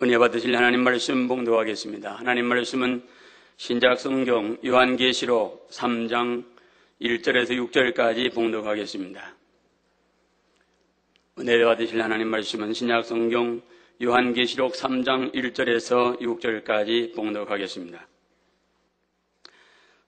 은혜 받으실 하나님 말씀 봉독하겠습니다. 하나님 말씀은 신작 성경 요한계시록 3장 1절에서 6절까지 봉독하겠습니다. 은혜 받으실 하나님 말씀은 신약 성경 요한계시록 3장 1절에서 6절까지 봉독하겠습니다.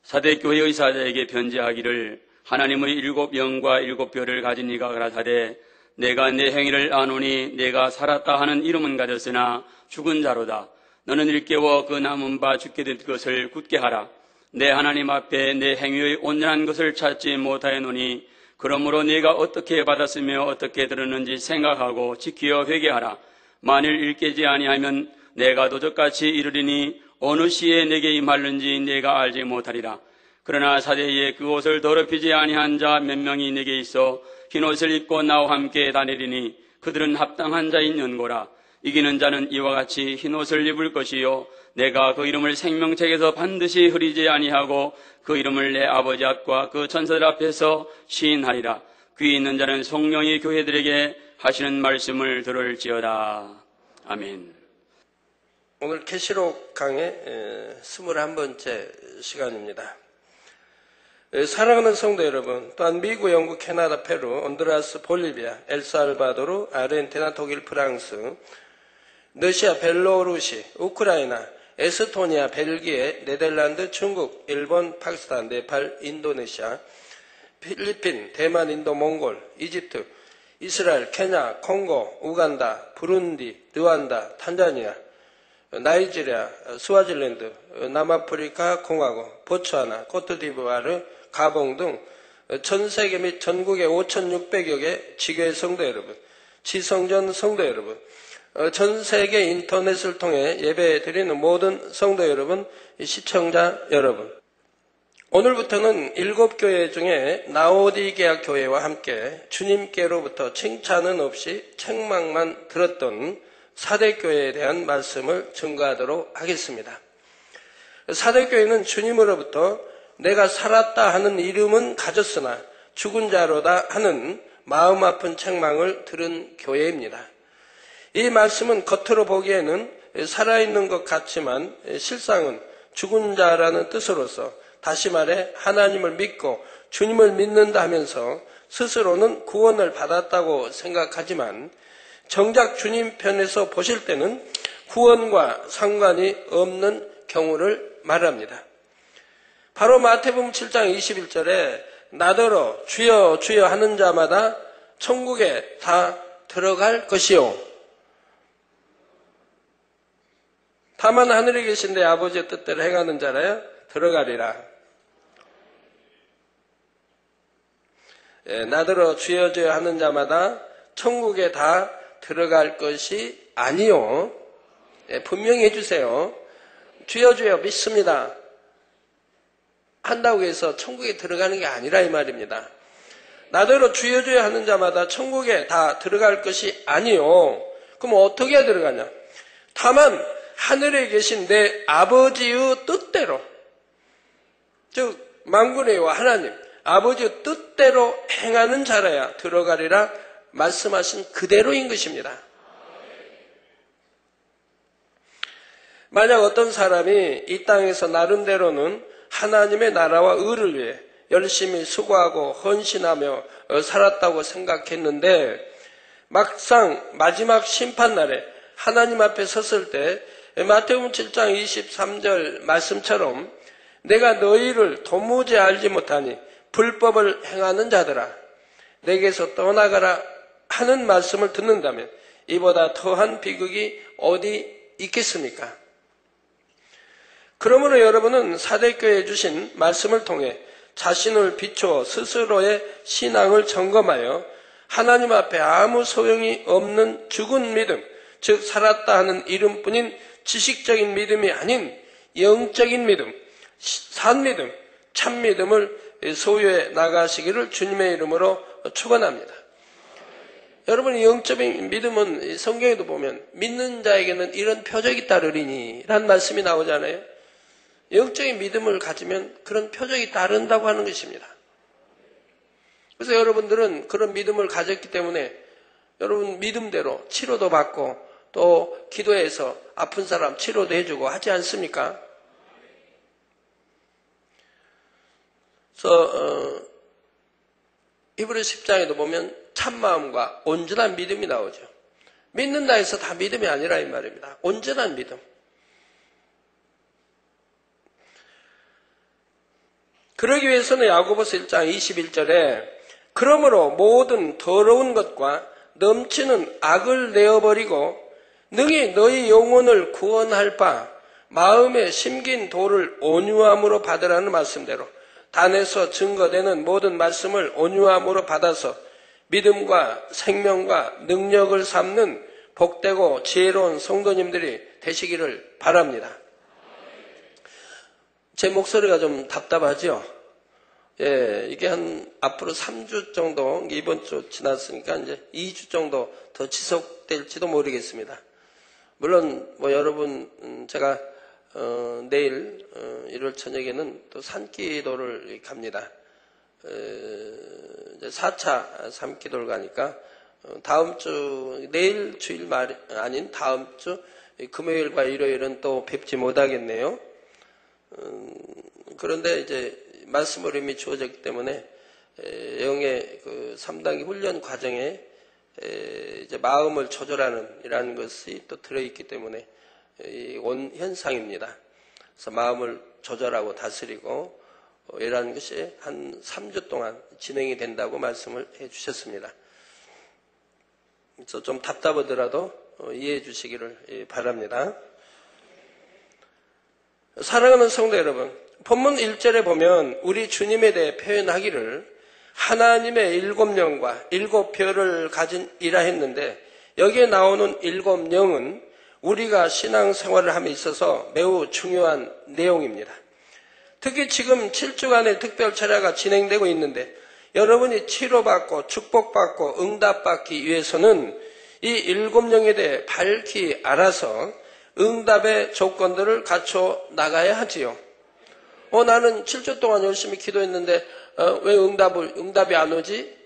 사대교회의 사자에게 편지하기를 하나님의 일곱 영과 일곱 별을 가진 이가 가라사대 내가 내 행위를 아노니 내가 살았다 하는 이름은 가졌으나 죽은 자로다. 너는 일깨워 그 남은 바 죽게 된 것을 굳게 하라. 내 하나님 앞에 내 행위의 온전한 것을 찾지 못하였노니 그러므로 네가 어떻게 받았으며 어떻게 들었는지 생각하고 지키어 회개하라. 만일 일깨지 아니하면 내가 도적같이 이르리니 어느 시에 내게 임할는지 내가 알지 못하리라. 그러나 사대에 그 옷을 더럽히지 아니한 자 몇 명이 내게 있어 흰 옷을 입고 나와 함께 다니리니 그들은 합당한 자인 연고라. 이기는 자는 이와 같이 흰 옷을 입을 것이요 내가 그 이름을 생명책에서 반드시 흐리지 아니하고 그 이름을 내 아버지 앞과 그 천사들 앞에서 시인하리라. 귀 있는 자는 성령이 교회들에게 하시는 말씀을 들을지어다. 아멘. 오늘 계시록 강의 21번째 시간입니다. 사랑하는 성도 여러분, 또한 미국, 영국, 캐나다, 페루, 온두라스, 볼리비아, 엘살바도르, 아르헨티나, 독일, 프랑스, 러시아, 벨로루시, 우크라이나, 에스토니아, 벨기에, 네덜란드, 중국, 일본, 파키스탄, 네팔, 인도네시아, 필리핀, 대만, 인도, 몽골, 이집트, 이스라엘, 케냐, 콩고, 우간다, 부룬디, 르완다, 탄자니아, 나이지리아, 스와질랜드, 남아프리카 공화국, 보츠와나, 코트디부아르, 가봉 등 전 세계 및 전국의 5,600여 개 지교회 성도 여러분, 지성전 성도 여러분, 전 세계 인터넷을 통해 예배 드리는 모든 성도 여러분, 시청자 여러분. 오늘부터는 일곱 교회 중에 나오디게아 교회와 함께 주님께로부터 칭찬은 없이 책망만 들었던 사대교회에 대한 말씀을 증거하도록 하겠습니다. 사대교회는 주님으로부터 내가 살았다 하는 이름은 가졌으나 죽은 자로다 하는 마음 아픈 책망을 들은 교회입니다. 이 말씀은 겉으로 보기에는 살아있는 것 같지만 실상은 죽은 자라는 뜻으로서 다시 말해 하나님을 믿고 주님을 믿는다 하면서 스스로는 구원을 받았다고 생각하지만 정작 주님 편에서 보실 때는 구원과 상관이 없는 경우를 말합니다. 바로 마태복음 7장 21절에 나더러 주여 주여 하는 자마다 천국에 다 들어갈 것이요. 다만 하늘에 계신 내 아버지의 뜻대로 행하는 자라야 들어가리라. 예, 나더러 주여 주여 하는 자마다 천국에 다 들어갈 것이 아니요. 예, 분명히 해주세요. 주여 주여 믿습니다. 한다고 해서 천국에 들어가는 게 아니라 이 말입니다. 나더러 주여 주여 하는 자마다 천국에 다 들어갈 것이 아니요. 그럼 어떻게 들어가냐? 다만 하늘에 계신 내 아버지의 뜻대로 즉 만군의 와 하나님 아버지의 뜻대로 행하는 자라야 들어가리라 말씀하신 그대로인 것입니다. 만약 어떤 사람이 이 땅에서 나름대로는 하나님의 나라와 의를 위해 열심히 수고하고 헌신하며 살았다고 생각했는데 막상 마지막 심판날에 하나님 앞에 섰을 때 마태복음 7장 23절 말씀처럼 내가 너희를 도무지 알지 못하니 불법을 행하는 자들아 내게서 떠나가라 하는 말씀을 듣는다면 이보다 더한 비극이 어디 있겠습니까? 그러므로 여러분은 사대교에 주신 말씀을 통해 자신을 비추어 스스로의 신앙을 점검하여 하나님 앞에 아무 소용이 없는 죽은 믿음, 즉 살았다 하는 이름뿐인 지식적인 믿음이 아닌 영적인 믿음, 산 믿음, 참 믿음을 소유해 나가시기를 주님의 이름으로 축원합니다. 여러분 영적인 믿음은 성경에도 보면 믿는 자에게는 이런 표적이 따르리니 라는 말씀이 나오잖아요. 영적인 믿음을 가지면 그런 표적이 따른다고 하는 것입니다. 그래서 여러분들은 그런 믿음을 가졌기 때문에 여러분 믿음대로 치료도 받고 또 기도해서 아픈 사람 치료도 해주고 하지 않습니까? 그래서 어, 이브리 10장에도 보면 참마음과 온전한 믿음이 나오죠. 믿는다 해서 다 믿음이 아니라 이 말입니다. 온전한 믿음. 그러기 위해서는 야고보서 1장 21절에 그러므로 모든 더러운 것과 넘치는 악을 내어버리고 능히 너희 영혼을 구원할 바 마음에 심긴 도를 온유함으로 받으라는 말씀대로 단에서 증거되는 모든 말씀을 온유함으로 받아서 믿음과 생명과 능력을 삼는 복되고 지혜로운 성도님들이 되시기를 바랍니다. 제 목소리가 좀 답답하죠? 예, 이게 한 앞으로 3주 정도, 이번 주 지났으니까 이제 2주 정도 더 지속될지도 모르겠습니다. 물론 뭐 여러분 음, 제가 어, 내일 어, 1월 저녁에는 또 산기도를 갑니다. 어, 4차 산기도를 가니까 어, 다음 주 내일 주일 말 아닌 다음 주 금요일과 일요일은 또 뵙지 못하겠네요. 음, 그런데 이제 말씀을 이미 주어졌기 때문에 영의 그 3단계 훈련 과정에 이제 마음을 조절하는 이라는 것이 또 들어있기 때문에 온 현상입니다. 그래서 마음을 조절하고 다스리고 어, 이라는 것이 한 3주 동안 진행이 된다고 말씀을 해 주셨습니다. 그래서 좀 답답하더라도 어, 이해해 주시기를 예, 바랍니다. 사랑하는 성도 여러분, 본문 1절에 보면 우리 주님에 대해 표현하기를 하나님의 일곱 영과 일곱 별을 가진 이라 했는데 여기에 나오는 일곱 영은 우리가 신앙생활을 함에 있어서 매우 중요한 내용입니다. 특히 지금 7주간의 특별 철야가 진행되고 있는데 여러분이 치료받고 축복받고 응답받기 위해서는 이 일곱 영에 대해 밝히 알아서 응답의 조건들을 갖춰 나가야 하지요. 어, 나는 7주 동안 열심히 기도했는데, 어, 왜 응답을, 응답이 안 오지?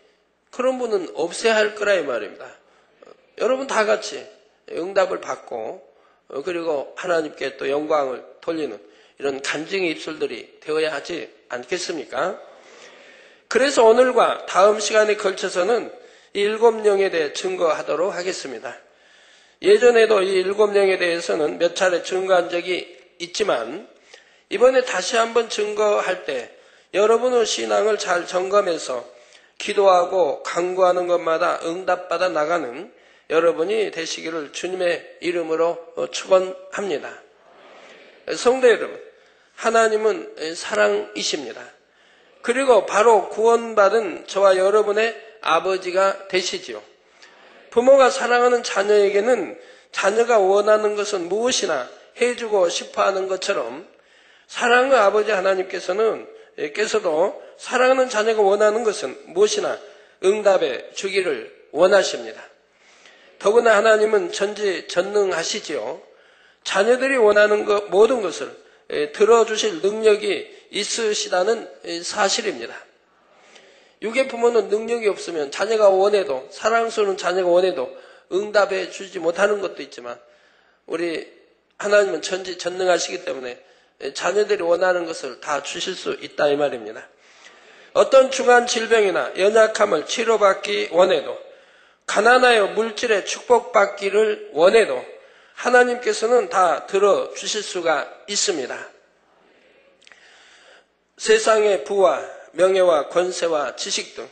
그런 분은 없애야 할 거라 이 말입니다. 어, 여러분 다 같이 응답을 받고, 어, 그리고 하나님께 또 영광을 돌리는 이런 간증의 입술들이 되어야 하지 않겠습니까? 그래서 오늘과 다음 시간에 걸쳐서는 이 일곱 영에 대해 증거하도록 하겠습니다. 예전에도 이 일곱 명에 대해서는 몇 차례 증거한 적이 있지만 이번에 다시 한번 증거할 때 여러분의 신앙을 잘 점검해서 기도하고 강구하는 것마다 응답받아 나가는 여러분이 되시기를 주님의 이름으로 축원합니다. 성도 여러분, 하나님은 사랑이십니다. 그리고 바로 구원받은 저와 여러분의 아버지가 되시지요. 부모가 사랑하는 자녀에게는 자녀가 원하는 것은 무엇이나 해주고 싶어 하는 것처럼 사랑의 아버지 하나님께서는 께서도 사랑하는 자녀가 원하는 것은 무엇이나 응답해 주기를 원하십니다. 더구나 하나님은 전지 전능하시지요. 자녀들이 원하는 것, 모든 것을 들어주실 능력이 있으시다는 사실입니다. 육의 부모는 능력이 없으면 자녀가 원해도 사랑스러운 자녀가 원해도 응답해 주지 못하는 것도 있지만 우리 하나님은 전지 전능하시기 때문에 자녀들이 원하는 것을 다 주실 수 있다 이 말입니다. 어떤 중한 질병이나 연약함을 치료받기 원해도 가난하여 물질에 축복받기를 원해도 하나님께서는 다 들어 주실 수가 있습니다. 세상의 부와 명예와 권세와 지식 등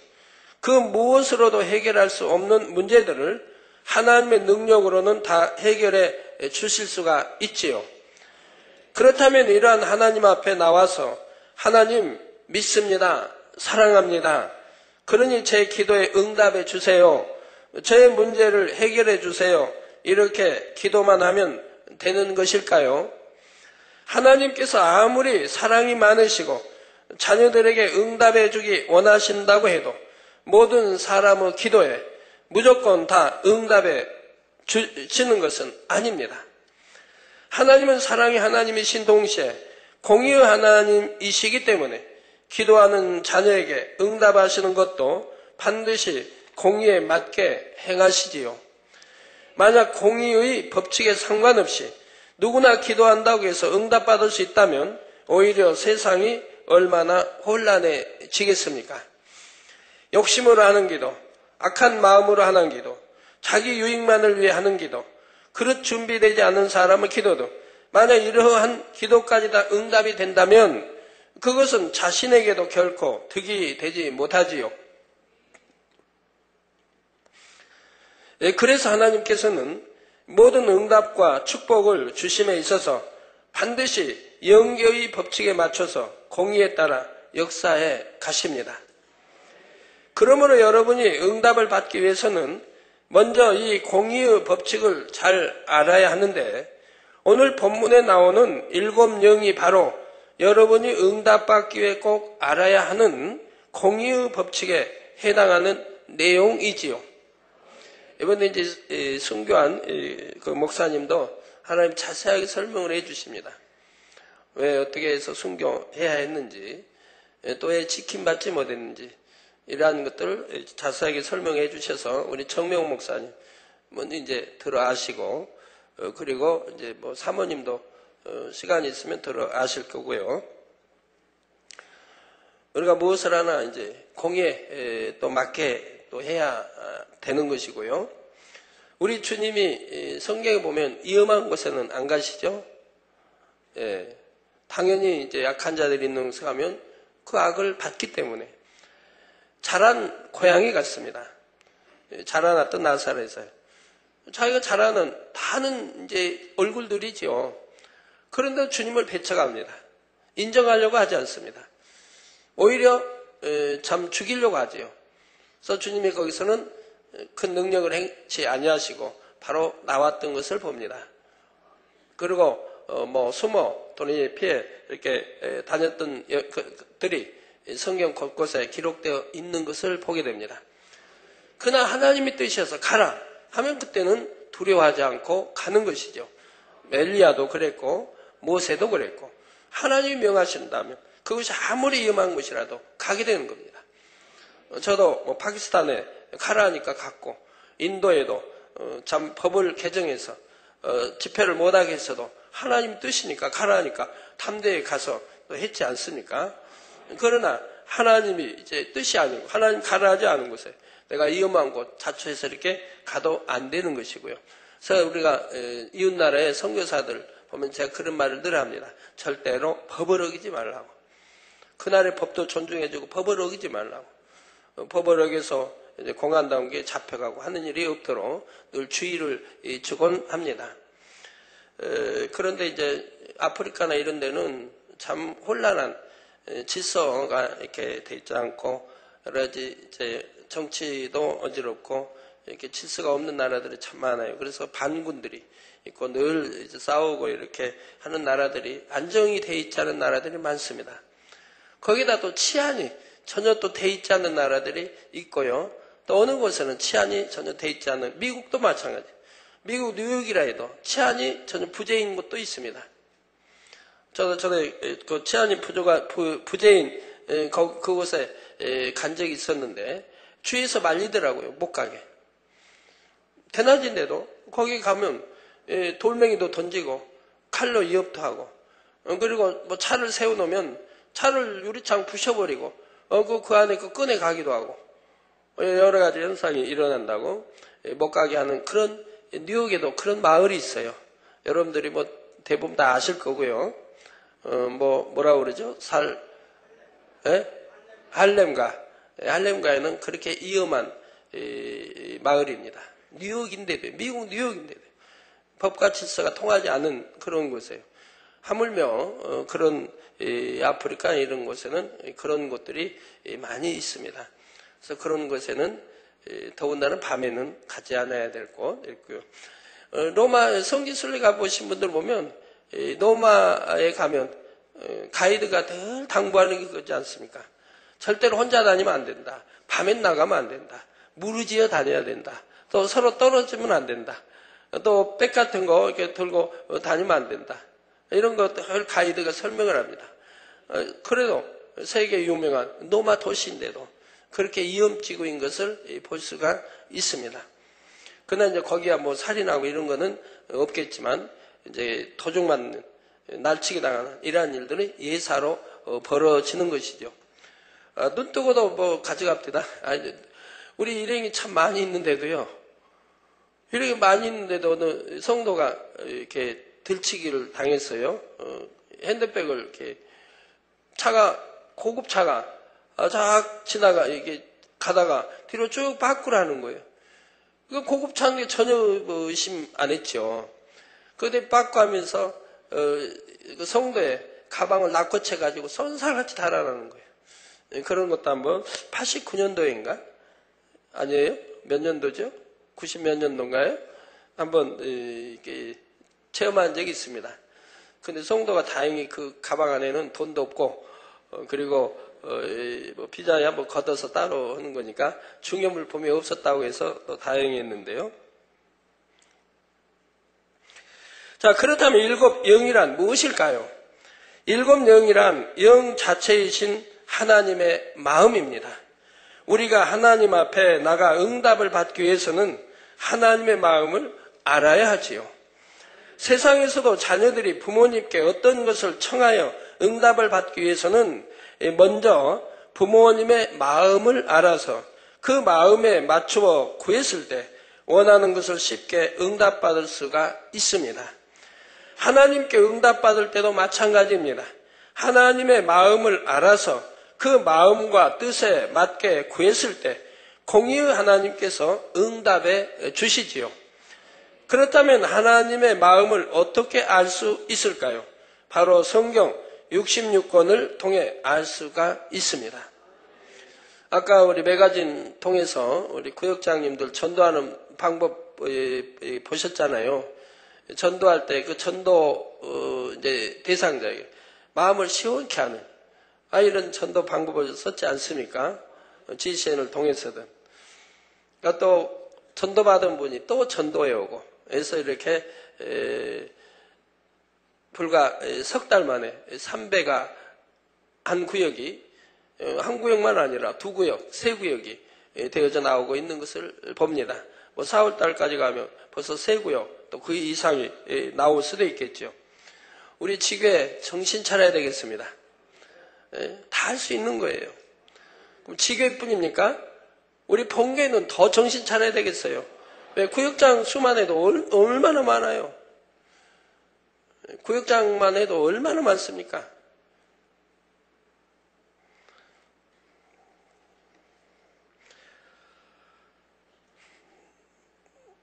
그 무엇으로도 해결할 수 없는 문제들을 하나님의 능력으로는 다 해결해 주실 수가 있지요. 그렇다면 이러한 하나님 앞에 나와서 하나님 믿습니다. 사랑합니다. 그러니 제 기도에 응답해 주세요. 저의 문제를 해결해 주세요. 이렇게 기도만 하면 되는 것일까요? 하나님께서 아무리 사랑이 많으시고 자녀들에게 응답해 주기 원하신다고 해도 모든 사람의 기도에 무조건 다 응답해 주시는 것은 아닙니다. 하나님은 사랑의 하나님이신 동시에 공의의 하나님이시기 때문에 기도하는 자녀에게 응답하시는 것도 반드시 공의에 맞게 행하시지요. 만약 공의의 법칙에 상관없이 누구나 기도한다고 해서 응답받을 수 있다면 오히려 세상이 얼마나 혼란해지겠습니까? 욕심으로 하는 기도, 악한 마음으로 하는 기도, 자기 유익만을 위해 하는 기도, 그릇 준비되지 않은 사람의 기도도 만약 이러한 기도까지 다 응답이 된다면 그것은 자신에게도 결코 득이 되지 못하지요. 예, 그래서 하나님께서는 모든 응답과 축복을 주심에 있어서 반드시 영계의 법칙에 맞춰서 공의에 따라 역사해 가십니다. 그러므로 여러분이 응답을 받기 위해서는 먼저 이 공의의 법칙을 잘 알아야 하는데 오늘 본문에 나오는 일곱 영이 바로 여러분이 응답받기 위해 꼭 알아야 하는 공의의 법칙에 해당하는 내용이지요. 이번에 이제 순교한 그 목사님도 하나님 자세하게 설명을 해 주십니다. 왜 어떻게 해서 순교해야 했는지, 또 왜 지킴받지 못했는지, 이러한 것들을 자세하게 설명해 주셔서 우리 정명 목사님 먼저 이제 들어 아시고, 어, 그리고 이제 뭐 사모님도 어, 시간이 있으면 들어 아실 거고요. 우리가 무엇을 하나 이제 공에 또 맞게 또 해야 아, 되는 것이고요. 우리 주님이 성경에 보면 위험한 곳에는 안 가시죠? 예, 당연히 이제 약한 자들이 가면 그 악을 받기 때문에 자란 고양이 같습니다. 예, 자라났던 나사렛에 자기가 자라는 다는 이제 얼굴들이지요. 그런데 주님을 배척합니다. 인정하려고 하지 않습니다. 오히려 참 죽이려고 하지요. 그래서 주님이 거기서는 큰 능력을 행치 아니하시고 바로 나왔던 것을 봅니다. 그리고 어, 뭐 숨어 또는 피해 이렇게 다녔던 들이 성경 곳곳에 기록되어 있는 것을 보게 됩니다. 그러나 하나님이 뜻이어서 가라 하면 그때는 두려워하지 않고 가는 것이죠. 엘리야도 그랬고 모세도 그랬고 하나님이 명하신다면 그것이 아무리 위험한 것이라도 가게 되는 겁니다. 저도 뭐 파키스탄에 가라니까 갔고 인도에도 어, 참 법을 개정해서 어, 집회를 못하게 했어도 하나님 뜻이니까 가라니까 탐대에 가서 했지 않습니까? 그러나 하나님이 이제 뜻이 아니고 하나님 가라하지 않은 곳에 내가 위험한 곳 자초해서 이렇게 가도 안 되는 것이고요. 그래서 우리가 이웃 나라의 선교사들 보면 제가 그런 말을 늘 합니다. 절대로 법을 어기지 말라고. 그날의 법도 존중해주고 법을 어기지 말라고. 어, 법을 어겨서 공안다운 게 잡혀가고 하는 일이 없도록 늘 주의를 주곤 합니다. 그런데 이제 아프리카나 이런 데는 참 혼란한 질서가 이렇게 돼 있지 않고 여러 가지 이제 정치도 어지럽고 이렇게 질서가 없는 나라들이 참 많아요. 그래서 반군들이 있고 늘 싸우고 이렇게 하는 나라들이 안정이 돼 있지 않은 나라들이 많습니다. 거기다 또 치안이 전혀 또 돼 있지 않은 나라들이 있고요. 또 어느 곳에는 치안이 전혀 돼 있지 않은 미국도 마찬가지. 미국 뉴욕이라 해도 치안이 전혀 부재인 곳도 있습니다. 저도 전에 그 치안이 부조가 부, 재인 그곳에 간 적이 있었는데 주위에서 말리더라고요. 못 가게. 대낮인데도 거기 가면 돌멩이도 던지고 칼로 위협도 하고 어, 그리고 뭐 차를 세워놓으면 차를 유리창 부셔버리고 어, 그, 그 안에 그 꺼내 가기도 하고 어, 여러 가지 현상이 일어난다고 못 가게 하는 그런 뉴욕에도 그런 마을이 있어요. 여러분들이 뭐 대부분 다 아실 거고요. 어, 뭐 뭐라 그러죠? 살 에? 할렘가 할렘가에는 그렇게 위험한 이, 마을입니다. 뉴욕인데도 미국 뉴욕인데도 법과 질서가 통하지 않은 그런 곳이에요. 하물며 어, 그런 아프리카 이런 곳에는 그런 곳들이 많이 있습니다. 그래서 그런 곳에는 더군다나 밤에는 가지 않아야 될곳 있고요. 어, 로마 성지순례 가보신 분들 보면 로마에 가면 어, 가이드가 늘 당부하는 게 그렇지 않습니까? 절대로 혼자 다니면 안 된다. 밤엔 나가면 안 된다. 무르지어 다녀야 된다. 또 서로 떨어지면 안 된다. 또 백 같은 거 이렇게 들고 다니면 안 된다. 이런 것들 가이드가 설명을 합니다. 어, 그래도 세계 유명한 노마 도시인데도 그렇게 위험지구인 것을 볼 수가 있습니다. 그러나 이제 거기야 뭐 살인하고 이런 거는 없겠지만 이제 도둑 맞는 날치기 당하는 이러한 일들이 예사로 어, 벌어지는 것이죠. 아, 눈 뜨고도 뭐 가져갑니다. 아니, 우리 일행이 참 많이 있는데도요. 일행이 많이 있는데도 어느 성도가 이렇게 들치기를 당했어요. 어, 핸드백을 이렇게 차가 고급 차가 아, 쫙 지나가 이게 가다가 뒤로 쭉 바꾸라는 거예요. 그 고급 게 전혀 뭐 의심 안 했죠. 그때 바꾸하면서 어, 그 성도의 가방을 낚고채 가지고 손살같이 달아나는 거예요. 예, 그런 것도 한번 89년도인가 아니에요? 몇 년도죠? 90 몇 년도인가요? 한번 어, 이렇게 체험한 적이 있습니다. 근데 성도가 다행히 그 가방 안에는 돈도 없고 어, 그리고 어, 뭐 비자에 한번 걷어서 따로 하는 거니까 중요 물품이 없었다고 해서 또 다행했는데요. 자 그렇다면 일곱 영이란 무엇일까요? 일곱 영이란 영 자체이신 하나님의 마음입니다. 우리가 하나님 앞에 나가 응답을 받기 위해서는 하나님의 마음을 알아야 하지요. 세상에서도 자녀들이 부모님께 어떤 것을 청하여 응답을 받기 위해서는 먼저 부모님의 마음을 알아서 그 마음에 맞추어 구했을 때 원하는 것을 쉽게 응답받을 수가 있습니다. 하나님께 응답받을 때도 마찬가지입니다. 하나님의 마음을 알아서 그 마음과 뜻에 맞게 구했을 때 공의의 하나님께서 응답해 주시지요. 그렇다면 하나님의 마음을 어떻게 알 수 있을까요? 바로 성경 66권을 통해 알 수가 있습니다. 아까 우리 매가진 통해서 우리 구역장님들 전도하는 방법 보셨잖아요. 전도할 때 그 전도 어, 이제 대상자에게 마음을 시원케 하는 아 이런 전도 방법을 썼지 않습니까? GCN을 통해서든. 그러니까 또 전도받은 분이 또 전도해 오고 해서 이렇게 에, 불과 석 달 만에 3배가 한 구역이 어, 한 구역만 아니라 두 구역, 세 구역이 되어져 나오고 있는 것을 봅니다. 뭐 4월 달까지 가면 벌써 세 구역 또 그 이상이 나올 수도 있겠죠. 우리 지교에 정신 차려야 되겠습니다. 다 할 수 있는 거예요. 그럼 지교뿐입니까? 우리 본계는 더 정신 차려야 되겠어요. 왜 구역장 수만 해도 얼마나 많아요. 구역장만 해도 얼마나 많습니까?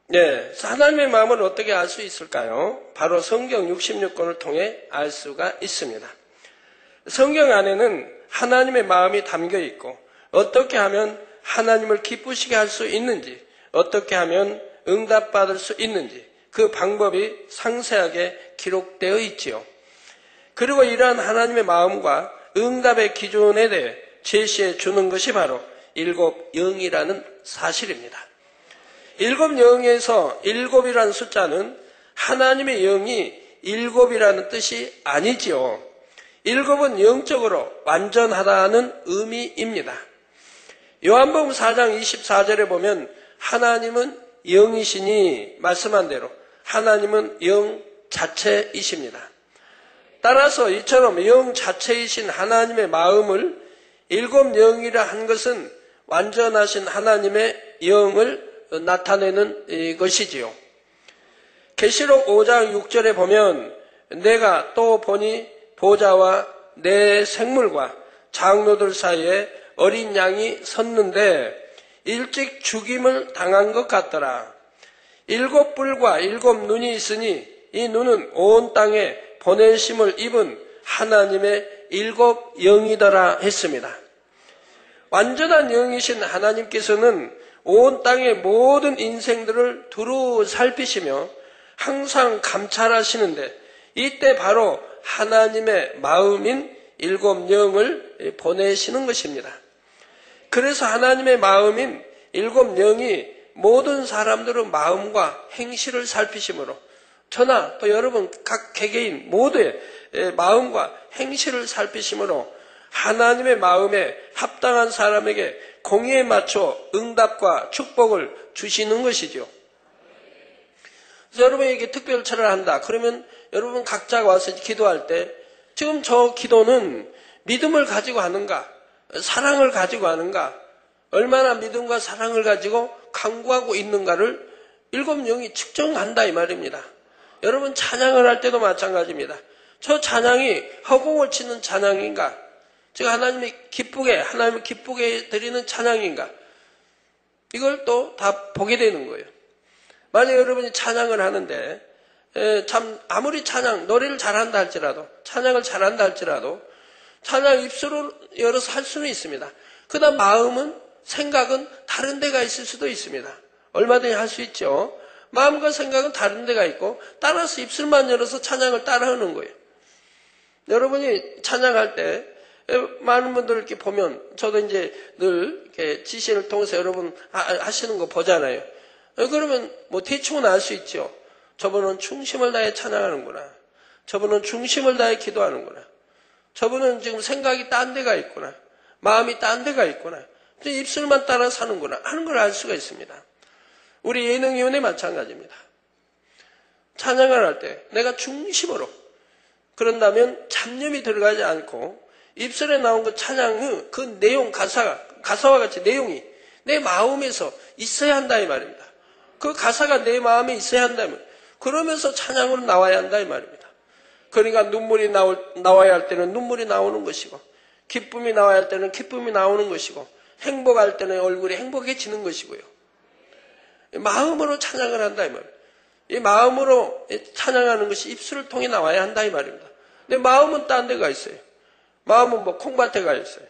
네, 하나님의 마음을 어떻게 알 수 있을까요? 바로 성경 66권을 통해 알 수가 있습니다. 성경 안에는 하나님의 마음이 담겨 있고 어떻게 하면 하나님을 기쁘시게 할 수 있는지 어떻게 하면 응답받을 수 있는지 그 방법이 상세하게 기록되어 있지요. 그리고 이러한 하나님의 마음과 응답의 기준에 대해 제시해 주는 것이 바로 일곱 영이라는 사실입니다. 일곱 영에서 일곱이라는 숫자는 하나님의 영이 일곱이라는 뜻이 아니지요. 일곱은 영적으로 완전하다는 의미입니다. 요한복음 4장 24절에 보면 하나님은 영이시니 말씀한 대로 하나님은 영 자체이십니다. 따라서 이처럼 영 자체이신 하나님의 마음을 일곱 영이라 한 것은 완전하신 하나님의 영을 나타내는 것이지요. 계시록 5장 6절에 보면 내가 또 보니 보좌와 내 생물과 장로들 사이에 어린 양이 섰는데 일찍 죽임을 당한 것 같더라. 일곱 뿔과 일곱 눈이 있으니 이 눈은 온 땅에 보내심을 입은 하나님의 일곱 영이더라 했습니다. 완전한 영이신 하나님께서는 온 땅의 모든 인생들을 두루 살피시며 항상 감찰하시는데 이때 바로 하나님의 마음인 일곱 영을 보내시는 것입니다. 그래서 하나님의 마음인 일곱 영이 모든 사람들의 마음과 행실을 살피심으로 저나 또 여러분 각 개개인 모두의 마음과 행실을 살피심으로 하나님의 마음에 합당한 사람에게 공의에 맞춰 응답과 축복을 주시는 것이죠. 그래서 여러분에게 특별처를 한다. 그러면 여러분 각자가 와서 기도할 때 지금 저 기도는 믿음을 가지고 하는가? 사랑을 가지고 하는가? 얼마나 믿음과 사랑을 가지고 강구하고 있는가를 일곱 영이 측정한다 이 말입니다. 여러분 찬양을 할 때도 마찬가지입니다. 저 찬양이 허공을 치는 찬양인가? 즉 하나님이 기쁘게 하나님을 기쁘게 드리는 찬양인가? 이걸 또 다 보게 되는 거예요. 만약 여러분이 찬양을 하는데 에, 참 아무리 찬양 노래를 잘한다 할지라도 찬양을 잘한다 할지라도 찬양 입술을 열어서 할 수는 있습니다. 그다음 마음은 생각은 다른 데가 있을 수도 있습니다. 얼마든지 할 수 있죠. 마음과 생각은 다른 데가 있고 따라서 입술만 열어서 찬양을 따라하는 거예요. 여러분이 찬양할 때 많은 분들 이렇게 보면 저도 이제 늘 이렇게 지시를 통해서 여러분 하시는 거 보잖아요. 그러면 뭐 대충은 알 수 있죠. 저분은 중심을 다해 찬양하는구나. 저분은 중심을 다해 기도하는구나. 저분은 지금 생각이 딴 데가 있구나. 마음이 딴 데가 있구나. 입술만 따라 사는구나 하는 걸 알 수가 있습니다. 우리 예능위원회 마찬가지입니다. 찬양을 할 때 내가 중심으로 그런다면 잡념이 들어가지 않고 입술에 나온 그 찬양의 그 내용 가사가 가사와 같이 내용이 내 마음에서 있어야 한다 이 말입니다. 그 가사가 내 마음에 있어야 한다면 그러면서 찬양으로 나와야 한다 이 말입니다. 그러니까 눈물이 나올, 나와야 할 때는 눈물이 나오는 것이고 기쁨이 나와야 할 때는 기쁨이 나오는 것이고 행복할 때는 얼굴이 행복해지는 것이고요. 마음으로 찬양을 한다 이 말입니다. 이 마음으로 찬양하는 것이 입술을 통해 나와야 한다 이 말입니다. 근데 마음은 딴 데가 있어요. 마음은 뭐 콩밭에 가 있어요.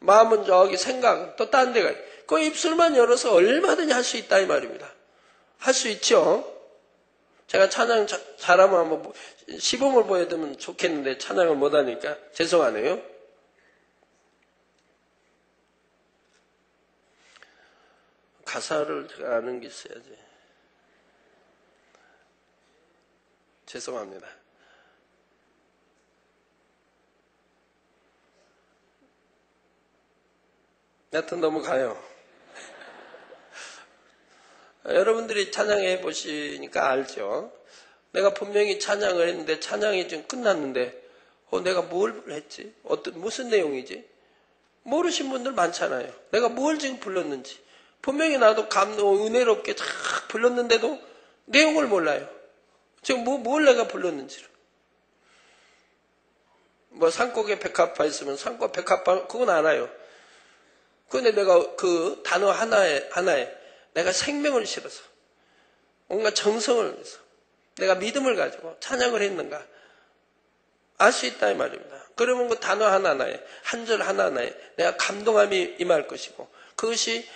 마음은 저기 생각은 또딴 데가 있어요. 그 입술만 열어서 얼마든지 할 수 있다 이 말입니다. 할 수 있죠. 제가 찬양 잘하면 한번 시범을 보여드리면 좋겠는데 찬양을 못하니까 죄송하네요. 가사를 제가 아는 게 있어야지. 죄송합니다. 여튼 넘어가요. 여러분들이 찬양해 보시니까 알죠. 내가 분명히 찬양을 했는데 찬양이 지금 끝났는데 어, 내가 뭘 했지? 어떤 무슨 내용이지? 모르신 분들 많잖아요. 내가 뭘 지금 불렀는지. 분명히 나도 감동, 은혜롭게 쫙 불렀는데도 내용을 몰라요. 지금 뭐, 뭘 내가 불렀는지를. 뭐, 산골에 백합화 있으면 산골 백합화, 그건 알아요. 그런데 내가 그 단어 하나에, 하나에 내가 생명을 실어서, 뭔가 정성을 해서, 내가 믿음을 가지고 찬양을 했는가, 알 수 있다, 이 말입니다. 그러면 그 단어 하나하나에, 한 절 하나하나에 내가 감동함이 임할 것이고, 그것이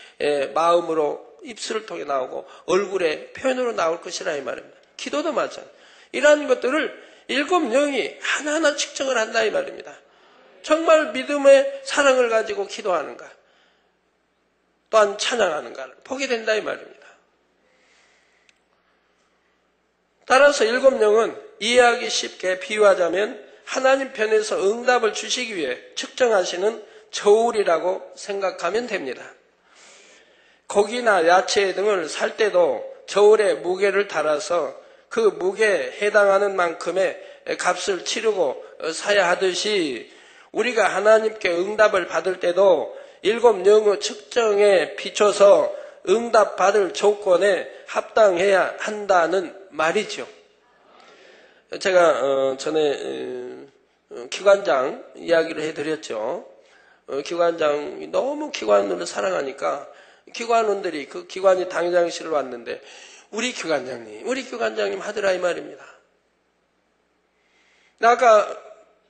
마음으로 입술을 통해 나오고 얼굴에 표현으로 나올 것이라 이 말입니다. 기도도 마찬가지. 이러한 것들을 일곱 영이 하나하나 측정을 한다 이 말입니다. 정말 믿음의 사랑을 가지고 기도하는가, 또한 찬양하는가를 보게 된다 이 말입니다. 따라서 일곱 영은 이해하기 쉽게 비유하자면 하나님 편에서 응답을 주시기 위해 측정하시는 저울이라고 생각하면 됩니다. 고기나 야채 등을 살 때도 저울에 무게를 달아서 그 무게에 해당하는 만큼의 값을 치르고 사야 하듯이 우리가 하나님께 응답을 받을 때도 일곱 영의 측정에 비춰서 응답 받을 조건에 합당해야 한다는 말이죠. 제가 어, 전에 어, 기관장 이야기를 해드렸죠. 어, 기관장이 너무 기관을 사랑하니까 기관원들이 그 기관이 당장실을 왔는데 우리 기관장님, 우리 기관장님 하더라 이 말입니다. 아까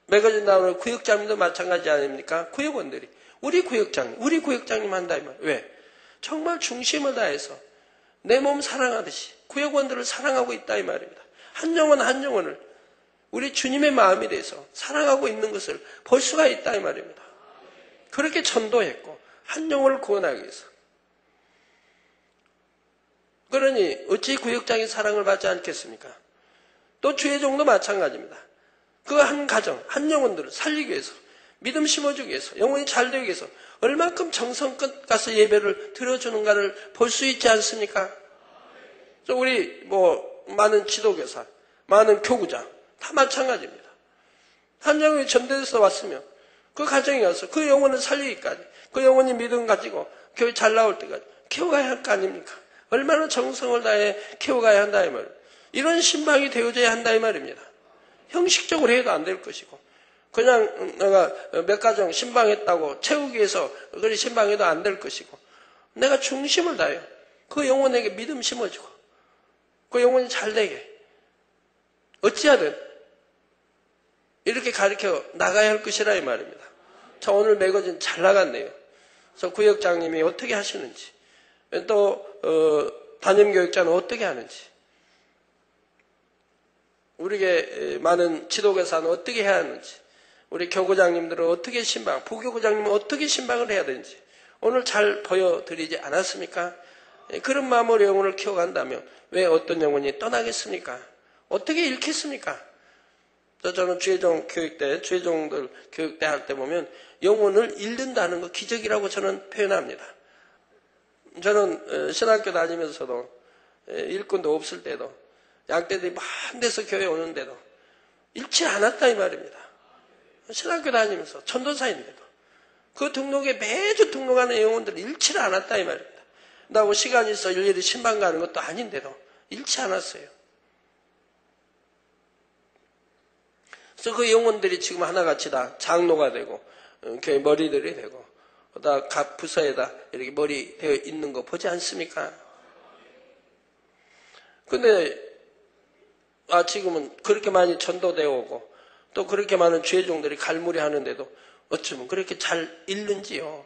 매거진 나오는 구역장님도 마찬가지 아닙니까? 구역원들이 우리 구역장님, 우리 구역장님 한다 이 말. 왜? 정말 중심을 다해서 내 몸 사랑하듯이 구역원들을 사랑하고 있다 이 말입니다. 한 영혼 한 영혼을 우리 주님의 마음이 돼서 사랑하고 있는 것을 볼 수가 있다 이 말입니다. 그렇게 전도했고 한 영혼을 구원하기 위해서. 그러니 어찌 구역장의 사랑을 받지 않겠습니까? 또 주의 종도 마찬가지입니다. 그 한 가정, 한 영혼들을 살리기 위해서, 믿음 심어주기 위해서, 영혼이 잘 되기 위해서 얼만큼 정성껏 가서 예배를 드려주는가를 볼 수 있지 않습니까? 우리 뭐 많은 지도교사, 많은 교구장 다 마찬가지입니다. 한 영혼이 전도에서 왔으면 그 가정에 와서 그 영혼을 살리기까지 그 영혼이 믿음 가지고 교회 잘 나올 때까지 키워가야 할 거 아닙니까? 얼마나 정성을 다해 키워가야 한다 이 말. 이런 신방이 되어져야 한다 이 말입니다. 형식적으로 해도 안 될 것이고 그냥 내가 몇 가정 신방했다고 채우기 위해서 그리 신방해도 안 될 것이고 내가 중심을 다해요. 그 영혼에게 믿음 심어주고 그 영혼이 잘 되게 어찌하든 이렇게 가르쳐 나가야 할 것이라 이 말입니다. 자 오늘 매거진 잘 나갔네요. 그래서 구역장님이 어떻게 하시는지 또 어, 담임교육자는 어떻게 하는지 우리에게 많은 지도교사는 어떻게 해야 하는지 우리 교구장님들은 어떻게 신방 부교구장님은 어떻게 신방을 해야 되는지 오늘 잘 보여드리지 않았습니까? 예, 그런 마음으로 영혼을 키워간다면 왜 어떤 영혼이 떠나겠습니까? 어떻게 잃겠습니까? 저는 주의종 교육 때, 주의종들 교육 때 할 때 보면 영혼을 잃는다는 거 기적이라고 저는 표현합니다. 저는 어, 신학교 다니면서도 예, 일꾼도 없을 때도 양떼들이 많은 데서 교회 오는데도 잃지 않았다 이 말입니다. 신학교 다니면서 천도사인데도 그 등록에 매주 등록하는 영혼들 잃지를 않았다 이 말입니다. 나고 시간이 있어 일일이 신방 가는 것도 아닌데도 잃지 않았어요. 그래서 그 영혼들이 지금 하나같이 다 장로가 되고 어, 교회 머리들이 되고 다각 부서에다 이렇게 머리 되어 있는 거 보지 않습니까? 근데 아 지금은 그렇게 많이 전도되어 오고 또 그렇게 많은 죄종들이 갈무리 하는데도 어쩌면 그렇게 잘 읽는지요.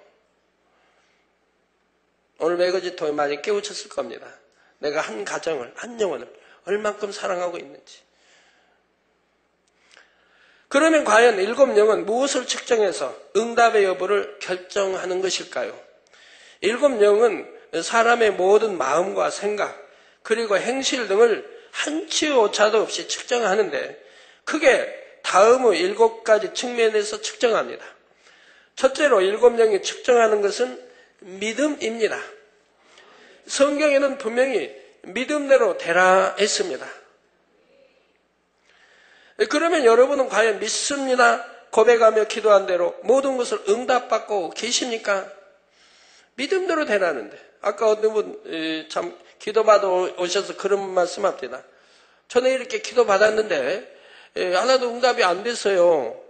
오늘 매거지토에 많이 깨우쳤을 겁니다. 내가 한 가정을, 한 영혼을 얼만큼 사랑하고 있는지. 그러면 과연 일곱 영은 무엇을 측정해서 응답의 여부를 결정하는 것일까요? 일곱 영은 사람의 모든 마음과 생각, 그리고 행실 등을 한치 오차도 없이 측정하는데 크게 다음의 일곱 가지 측면에서 측정합니다. 첫째로 일곱 명이 측정하는 것은 믿음입니다. 성경에는 분명히 믿음대로 되라 했습니다. 그러면 여러분은 과연 믿습니다. 고백하며 기도한 대로 모든 것을 응답받고 계십니까? 믿음대로 되라는데. 아까 어느 분, 참, 기도받아 오셔서 그런 말씀 합니다. 전에 이렇게 기도받았는데, 하나도 응답이 안 됐어요.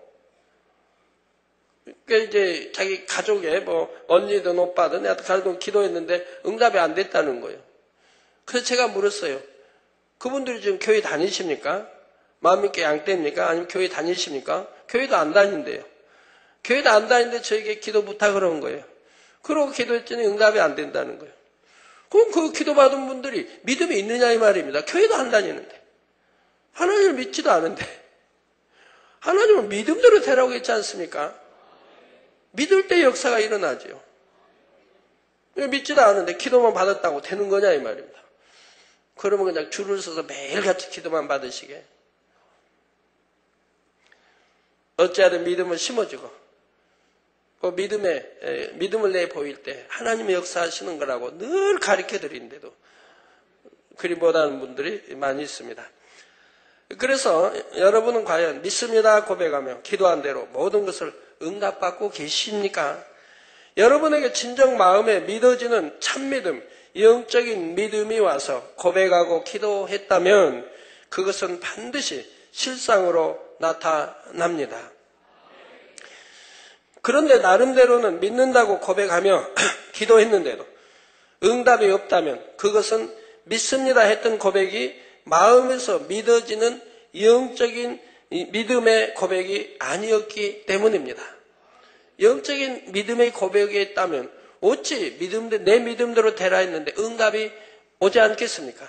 그러니까 이제 자기 가족에 뭐 언니든 오빠든 가족 기도했는데 응답이 안 됐다는 거예요. 그래서 제가 물었어요. 그분들이 지금 교회 다니십니까? 마음 있게 양떼입니까? 아니면 교회 다니십니까? 교회도 안 다닌대요. 교회도 안 다니는데 저에게 기도 부탁을 한 거예요. 그러고 기도했더니 응답이 안 된다는 거예요. 그럼 그 기도받은 분들이 믿음이 있느냐 이 말입니다. 교회도 안 다니는데. 하나님을 믿지도 않은데. 하나님은 믿음대로 되라고 했지 않습니까? 믿을 때 역사가 일어나죠. 믿지도 않은데 기도만 받았다고 되는 거냐 이 말입니다. 그러면 그냥 줄을 서서 매일 같이 기도만 받으시게. 어찌하든 믿음을 심어주고 그 믿음에 믿음을 내 보일 때 하나님의 역사하시는 거라고 늘 가르쳐 드리는데도 그리 못하는 분들이 많이 있습니다. 그래서 여러분은 과연 믿습니다 고백하며 기도한 대로 모든 것을 응답받고 계십니까? 여러분에게 진정 마음에 믿어지는 참믿음, 영적인 믿음이 와서 고백하고 기도했다면 그것은 반드시 실상으로 나타납니다. 그런데 나름대로는 믿는다고 고백하며 기도했는데도 응답이 없다면 그것은 믿습니다 했던 고백이 마음에서 믿어지는 영적인 믿음의 고백이 아니었기 때문입니다. 영적인 믿음의 고백이 있다면 어찌 믿음, 내 믿음대로 되라 했는데 응답이 오지 않겠습니까?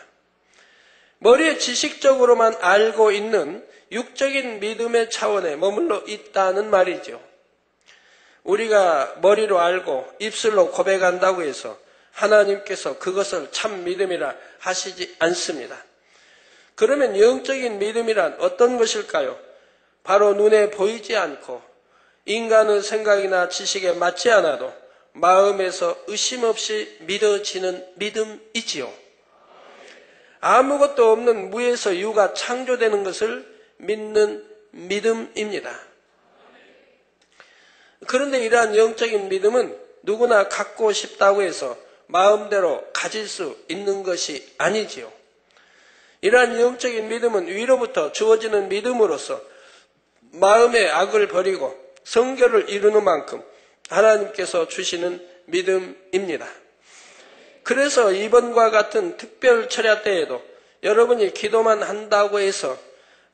머리에 지식적으로만 알고 있는 육적인 믿음의 차원에 머물러 있다는 말이죠. 우리가 머리로 알고 입술로 고백한다고 해서 하나님께서 그것을 참 믿음이라 하시지 않습니다. 그러면 영적인 믿음이란 어떤 것일까요? 바로 눈에 보이지 않고 인간의 생각이나 지식에 맞지 않아도 마음에서 의심 없이 믿어지는 믿음이지요. 아무것도 없는 무에서 유가 창조되는 것을 믿는 믿음입니다. 그런데 이러한 영적인 믿음은 누구나 갖고 싶다고 해서 마음대로 가질 수 있는 것이 아니지요. 이러한 영적인 믿음은 위로부터 주어지는 믿음으로서 마음의 악을 버리고 성결을 이루는 만큼 하나님께서 주시는 믿음입니다. 그래서 이번과 같은 특별 철야 때에도 여러분이 기도만 한다고 해서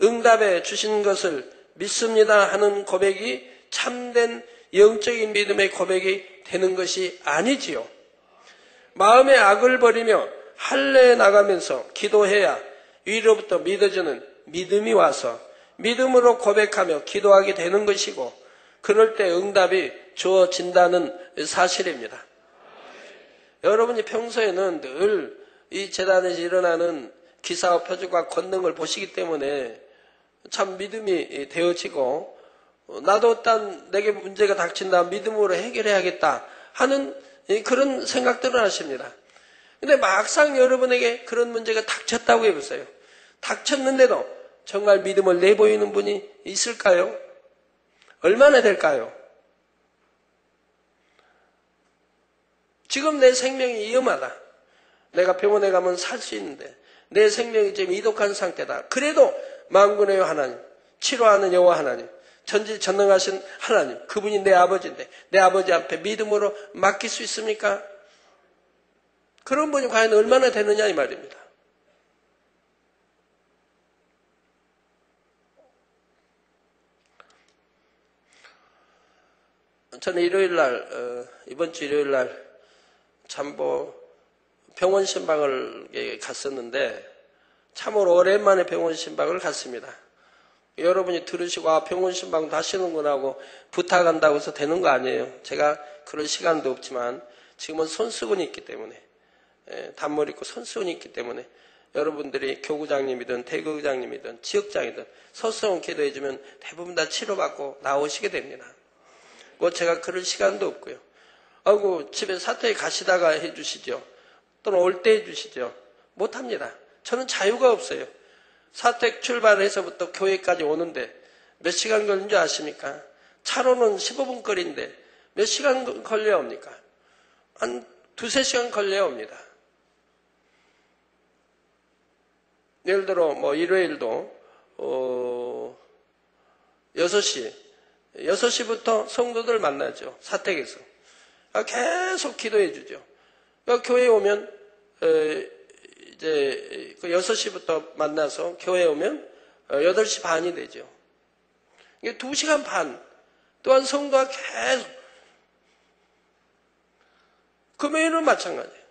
응답해 주신 것을 믿습니다 하는 고백이 참된 영적인 믿음의 고백이 되는 것이 아니지요. 마음의 악을 버리며 할례에 나가면서 기도해야 위로부터 믿어지는 믿음이 와서 믿음으로 고백하며 기도하게 되는 것이고 그럴 때 응답이 주어진다는 사실입니다. 여러분이 평소에는 늘 이 재단에서 일어나는 기사와 표적과 권능을 보시기 때문에 참 믿음이 되어지고 나도 딴 내게 문제가 닥친다 믿음으로 해결해야겠다 하는 그런 생각들을 하십니다. 근데 막상 여러분에게 그런 문제가 닥쳤다고 해보세요. 닥쳤는데도 정말 믿음을 내보이는 분이 있을까요? 얼마나 될까요? 지금 내 생명이 위험하다. 내가 병원에 가면 살 수 있는데 내 생명이 지금 이독한 상태다. 그래도 만군의 하나님, 치료하는 여호와 하나님, 전지 전능하신 하나님, 그분이 내 아버지인데 내 아버지 앞에 믿음으로 맡길 수 있습니까? 그런 분이 과연 얼마나 되느냐 이 말입니다. 저는 일요일 날 어, 이번 주 일요일 날 잠보 병원 신방을 갔었는데 참으로 오랜만에 병원 신방을 갔습니다. 여러분이 들으시고 아 병원 신방 다시는구나 하고 부탁한다고 해서 되는 거 아니에요. 제가 그런 시간도 없지만 지금은 손수건이 있기 때문에 예, 단물 있고 손수건이 있기 때문에 여러분들이 교구장님이든 대구장님이든 지역장이든 서수원 기도해주면 대부분 다 치료받고 나오시게 됩니다. 뭐 제가 그럴 시간도 없고요. 아이고 집에 사태에 가시다가 해주시죠. 또는 올 때 해주시죠. 못합니다. 저는 자유가 없어요. 사택 출발해서부터 교회까지 오는데 몇 시간 걸린 줄 아십니까? 차로는 15분 거리인데 몇 시간 걸려야 옵니까? 한 두세 시간 걸려야 옵니다. 예를 들어 뭐 일요일도 어 6시 6시부터 성도들 만나죠. 사택에서. 계속 기도해 주죠. 그러니까 교회에 오면 이제 그 6시부터 만나서 교회에 오면 8시 반이 되죠. 이게 2시간 반. 또한 성도가 계속 금요일은 마찬가지예요.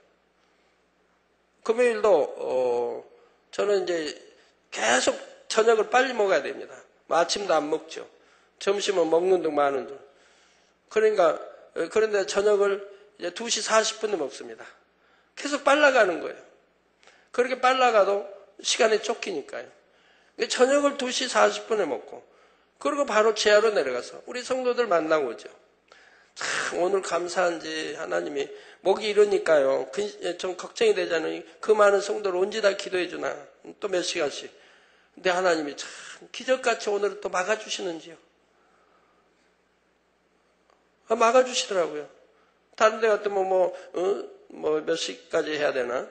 금요일도 어, 저는 이제 계속 저녁을 빨리 먹어야 됩니다. 뭐 아침도 안 먹죠. 점심은 먹는 둥 마는 둥. 그러니까 그런데 저녁을 이제 2시 40분에 먹습니다. 계속 빨라가는 거예요. 그렇게 빨라가도 시간에 쫓기니까요. 저녁을 2시 40분에 먹고 그리고 바로 지하로 내려가서 우리 성도들 만나고 오죠. 참 오늘 감사한지 하나님이 목이 이러니까요. 그, 좀 걱정이 되잖아요. 그 많은 성도를 언제 다 기도해 주나. 또 몇 시간씩. 근데 하나님이 참 기적같이 오늘 또 막아주시는지요. 아, 막아주시더라고요. 다른 데 같으면 뭐, 어? 뭐몇 시까지 해야 되나?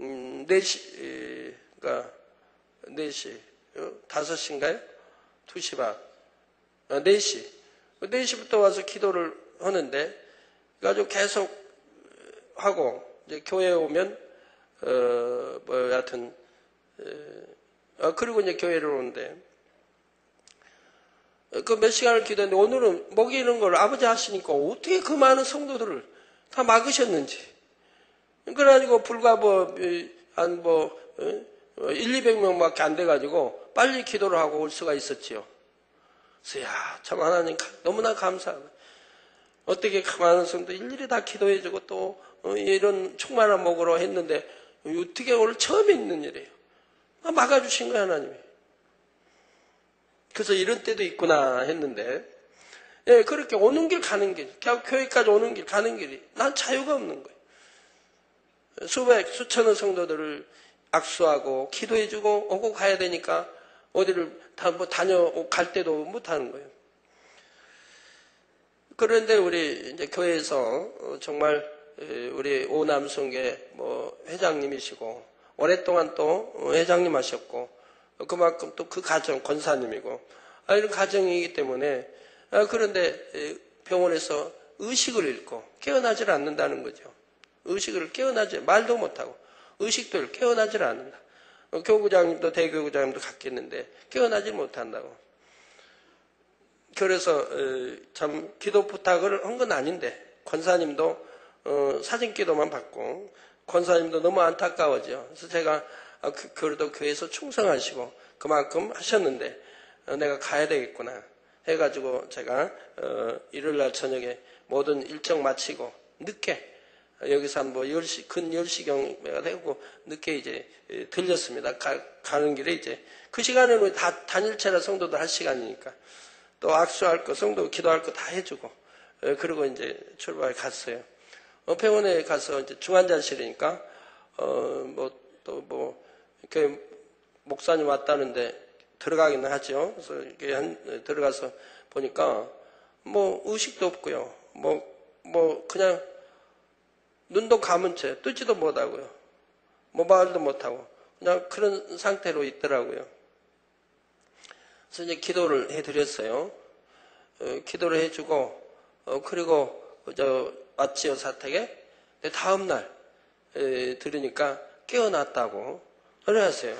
음, 4시, 그니까, 4시, 어? 5시인가요? 2시 반. 어, 4시. 4시부터 와서 기도를 하는데, 그래가지고 계속 하고, 이제 교회에 오면, 어, 뭐, 여하튼, 어, 그리고 이제 교회를 오는데, 그 몇 시간을 기도했는데 오늘은 먹이는 걸 아버지 하시니까 어떻게 그 많은 성도들을 다 막으셨는지. 그래가지고 불과 뭐, 한 뭐, 1, 어, 200명밖에 안 돼가지고 빨리 기도를 하고 올 수가 있었지요. 그래서 야, 참 하나님 너무나 감사하다. 어떻게 그 많은 성도 일일이 다 기도해주고 또 어, 이런 충만한 목으로 했는데 어떻게 오늘 처음 있는 일이에요. 막아주신 거야, 하나님이. 그래서 이런 때도 있구나 했는데, 예, 그렇게 오는 길 가는 길, 교회까지 오는 길 가는 길이 난 자유가 없는 거예요. 수백, 수천의 성도들을 악수하고 기도해주고 오고 가야 되니까 어디를 다 뭐 다녀 갈 때도 못 하는 거예요. 그런데 우리 이제 교회에서 어, 정말 에, 우리 오남성계 뭐 회장님이시고 오랫동안 또 어, 회장님 하셨고 어, 그만큼 또 그 가정 권사님이고 아, 이런 가정이기 때문에 아, 그런데 에, 병원에서 의식을 잃고 깨어나질 않는다는 거죠. 의식을 깨어나지 말도 못하고 의식도 깨어나질 않는다. 어, 교구장님도 대교구장님도 갔겠는데 깨어나질 못한다고. 그래서 어, 참 기도 부탁을 한 건 아닌데 권사님도 어, 사진 기도만 받고 권사님도 너무 안타까워져. 그래서 제가 아, 그, 그래도 교회에서 충성하시고 그만큼 하셨는데 어, 내가 가야 되겠구나 해가지고 제가 어, 일요일 날 저녁에 모든 일정 마치고 늦게 여기서 한뭐 10시, 근 10시경가 되고 늦게 이제 에, 들렸습니다. 가, 는 길에 이제 그 시간에는 다 단일체라 성도들 할 시간이니까 또 악수할 거, 성도 기도할 거 다 해주고 에, 그리고 이제 출발 갔어요. 어, 병원에 가서 이제 중환자실이니까 어뭐 또뭐 이렇게 목사님 왔다는데 들어가기는 하죠. 그래서 이렇게 한, 들어가서 보니까 뭐 의식도 없고요. 뭐뭐 그냥 눈도 감은 채 뜨지도 못하고요. 뭐 말도 못하고 그냥 그런 상태로 있더라고요. 그래서 이제 기도를 해드렸어요. 어, 기도를 해주고 어, 그리고 저 왔지요 사택에 다음 날 에, 들으니까 깨어났다고 그래하세요.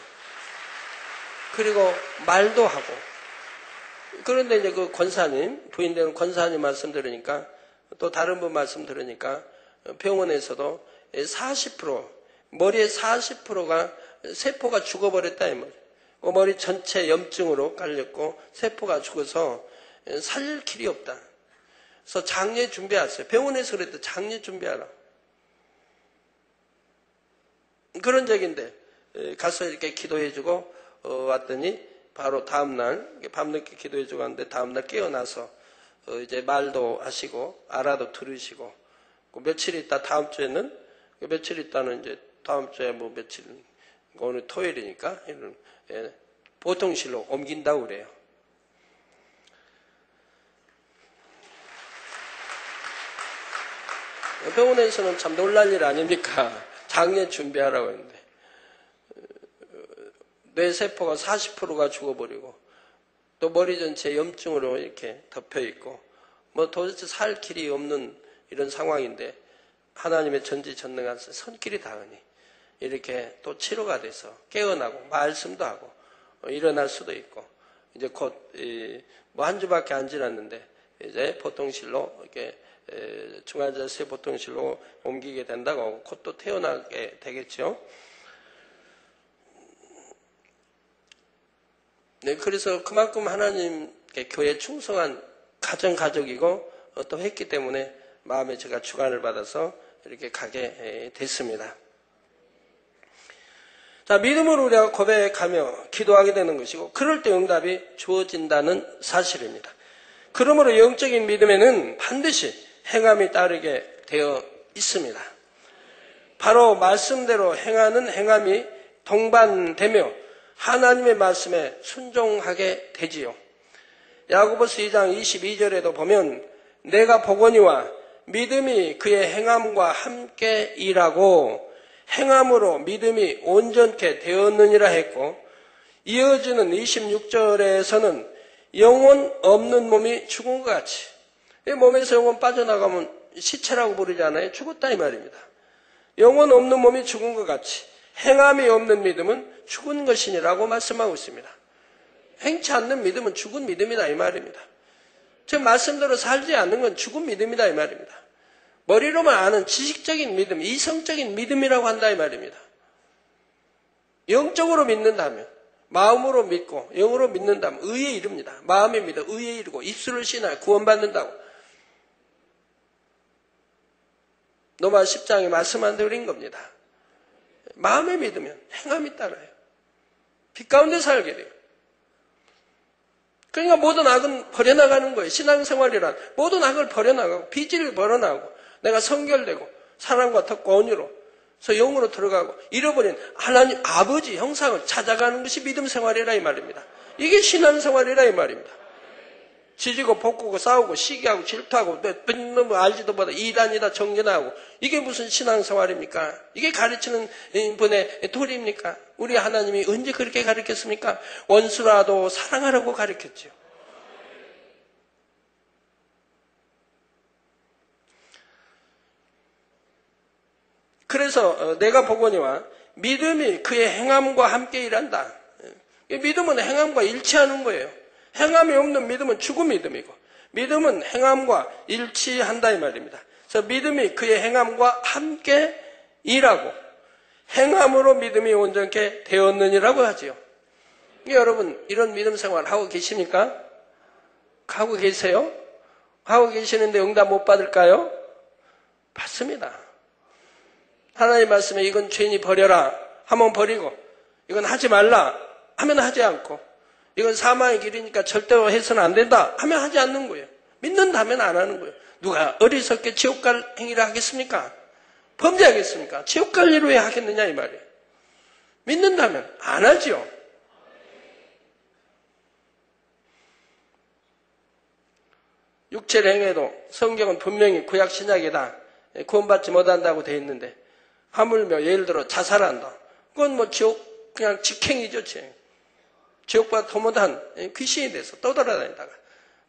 그리고 말도 하고 그런데 이제 그 권사님 부인 되는 권사님 말씀 들으니까 또 다른 분 말씀 들으니까 병원에서도 40% 머리의 40%가 세포가 죽어버렸다 이 말이에요. 그 머리 전체 염증으로 깔렸고 세포가 죽어서 살릴 길이 없다. 그래서 장례 준비하세요. 병원에서 그랬대 장례 준비하라. 그런 적인데 가서 이렇게 기도해주고 어, 왔더니 바로 다음날 밤늦게 기도해주고 왔는데 다음날 깨어나서 어, 이제 말도 하시고 알아도 들으시고 그 며칠 있다 다음 주에는 그 며칠 있다는 이제 다음 주에 뭐 며칠 오늘 토요일이니까 이런 예, 보통실로 옮긴다고 그래요. 병원에서는 참 놀랄 일 아닙니까? 장례 준비하라고 했는데 뇌세포가 40%가 죽어버리고 또 머리 전체 염증으로 이렇게 덮여 있고 뭐 도대체 살 길이 없는 이런 상황인데 하나님의 전지전능한 손길이 닿으니 이렇게 또 치료가 돼서 깨어나고 말씀도 하고 어, 일어날 수도 있고 이제 곧 뭐 한 주밖에 안 지났는데 이제 보통실로 이렇게 중환자실 보통실로 옮기게 된다고 곧 또 태어나게 되겠죠. 네, 그래서 그만큼 하나님께 교회 충성한 가정 가족이고 어, 또 했기 때문에 마음에 제가 주관을 받아서 이렇게 가게 됐습니다. 자, 믿음으로 우리가 고백하며 기도하게 되는 것이고, 그럴 때 응답이 주어진다는 사실입니다. 그러므로 영적인 믿음에는 반드시 행함이 따르게 되어 있습니다. 바로 말씀대로 행하는 행함이 동반되며 하나님의 말씀에 순종하게 되지요. 야고보스 2장 22절에도 보면 내가 보거니와 믿음이 그의 행함과 함께 일하고 행함으로 믿음이 온전케 되었느니라 했고 이어지는 26절에서는 영혼 없는 몸이 죽은 것 같이 몸에서 영혼 빠져나가면 시체라고 부르잖아요. 죽었다 이 말입니다. 영혼 없는 몸이 죽은 것 같이 행함이 없는 믿음은 죽은 것이니라고 말씀하고 있습니다. 행치 않는 믿음은 죽은 믿음이다 이 말입니다. 제 말씀대로 살지 않는 건 죽은 믿음이다 이 말입니다. 머리로만 아는 지식적인 믿음, 이성적인 믿음이라고 한다 이 말입니다. 영적으로 믿는다면 마음으로 믿고 영으로 믿는다면 의에 이릅니다. 마음에 믿어 의에 이르고 입술을 신하 구원받는다고. 노마 10장에 말씀한 대로인 겁니다. 마음에 믿으면 행함이 따라요. 빛 가운데 살게 돼요. 그러니까 모든 악은 버려나가는 거예요. 신앙생활이란 모든 악을 버려나가고 비질을 버려나가고 내가 성결되고 사랑과 덕과 온유로 그래서 영으로 들어가고 잃어버린 하나님 아버지 형상을 찾아가는 것이 믿음 생활이라 이 말입니다. 이게 신앙 생활이라 이 말입니다. 지지고 볶고 싸우고 시기하고 질투하고 뭐 알지도 못하 이단이다 정전하고 이게 무슨 신앙 생활입니까? 이게 가르치는 분의 도리입니까? 우리 하나님이 언제 그렇게 가르쳤습니까? 원수라도 사랑하라고 가르쳤죠. 그래서 어, 내가 보거니와 믿음이 그의 행함과 함께 일한다. 믿음은 행함과 일치하는 거예요. 행함이 없는 믿음은 죽은 믿음이고 믿음은 행함과 일치한다 이 말입니다. 그래서 믿음이 그의 행함과 함께 일하고 행함으로 믿음이 온전케 되었느니라고 하지요. 여러분 이런 믿음 생활 하고 계십니까? 하고 계세요? 하고 계시는데 응답 못 받을까요? 받습니다. 하나님 말씀에 이건 죄인이 버려라 하면 버리고 이건 하지 말라 하면 하지 않고 이건 사망의 길이니까 절대로 해서는 안 된다 하면 하지 않는 거예요. 믿는다면 안 하는 거예요. 누가 어리석게 지옥 갈 행위를 하겠습니까? 범죄하겠습니까? 일을 왜 하겠느냐 이 말이에요. 믿는다면 안 하지요. 육체를 행해도 성경은 분명히 구약 신약이다. 구원받지 못한다고 되어 있는데 하물며 예를 들어 자살한다. 그건 뭐 지옥 그냥 직행이죠, 지 지옥과 도못한 귀신이 돼서 떠돌아다니다가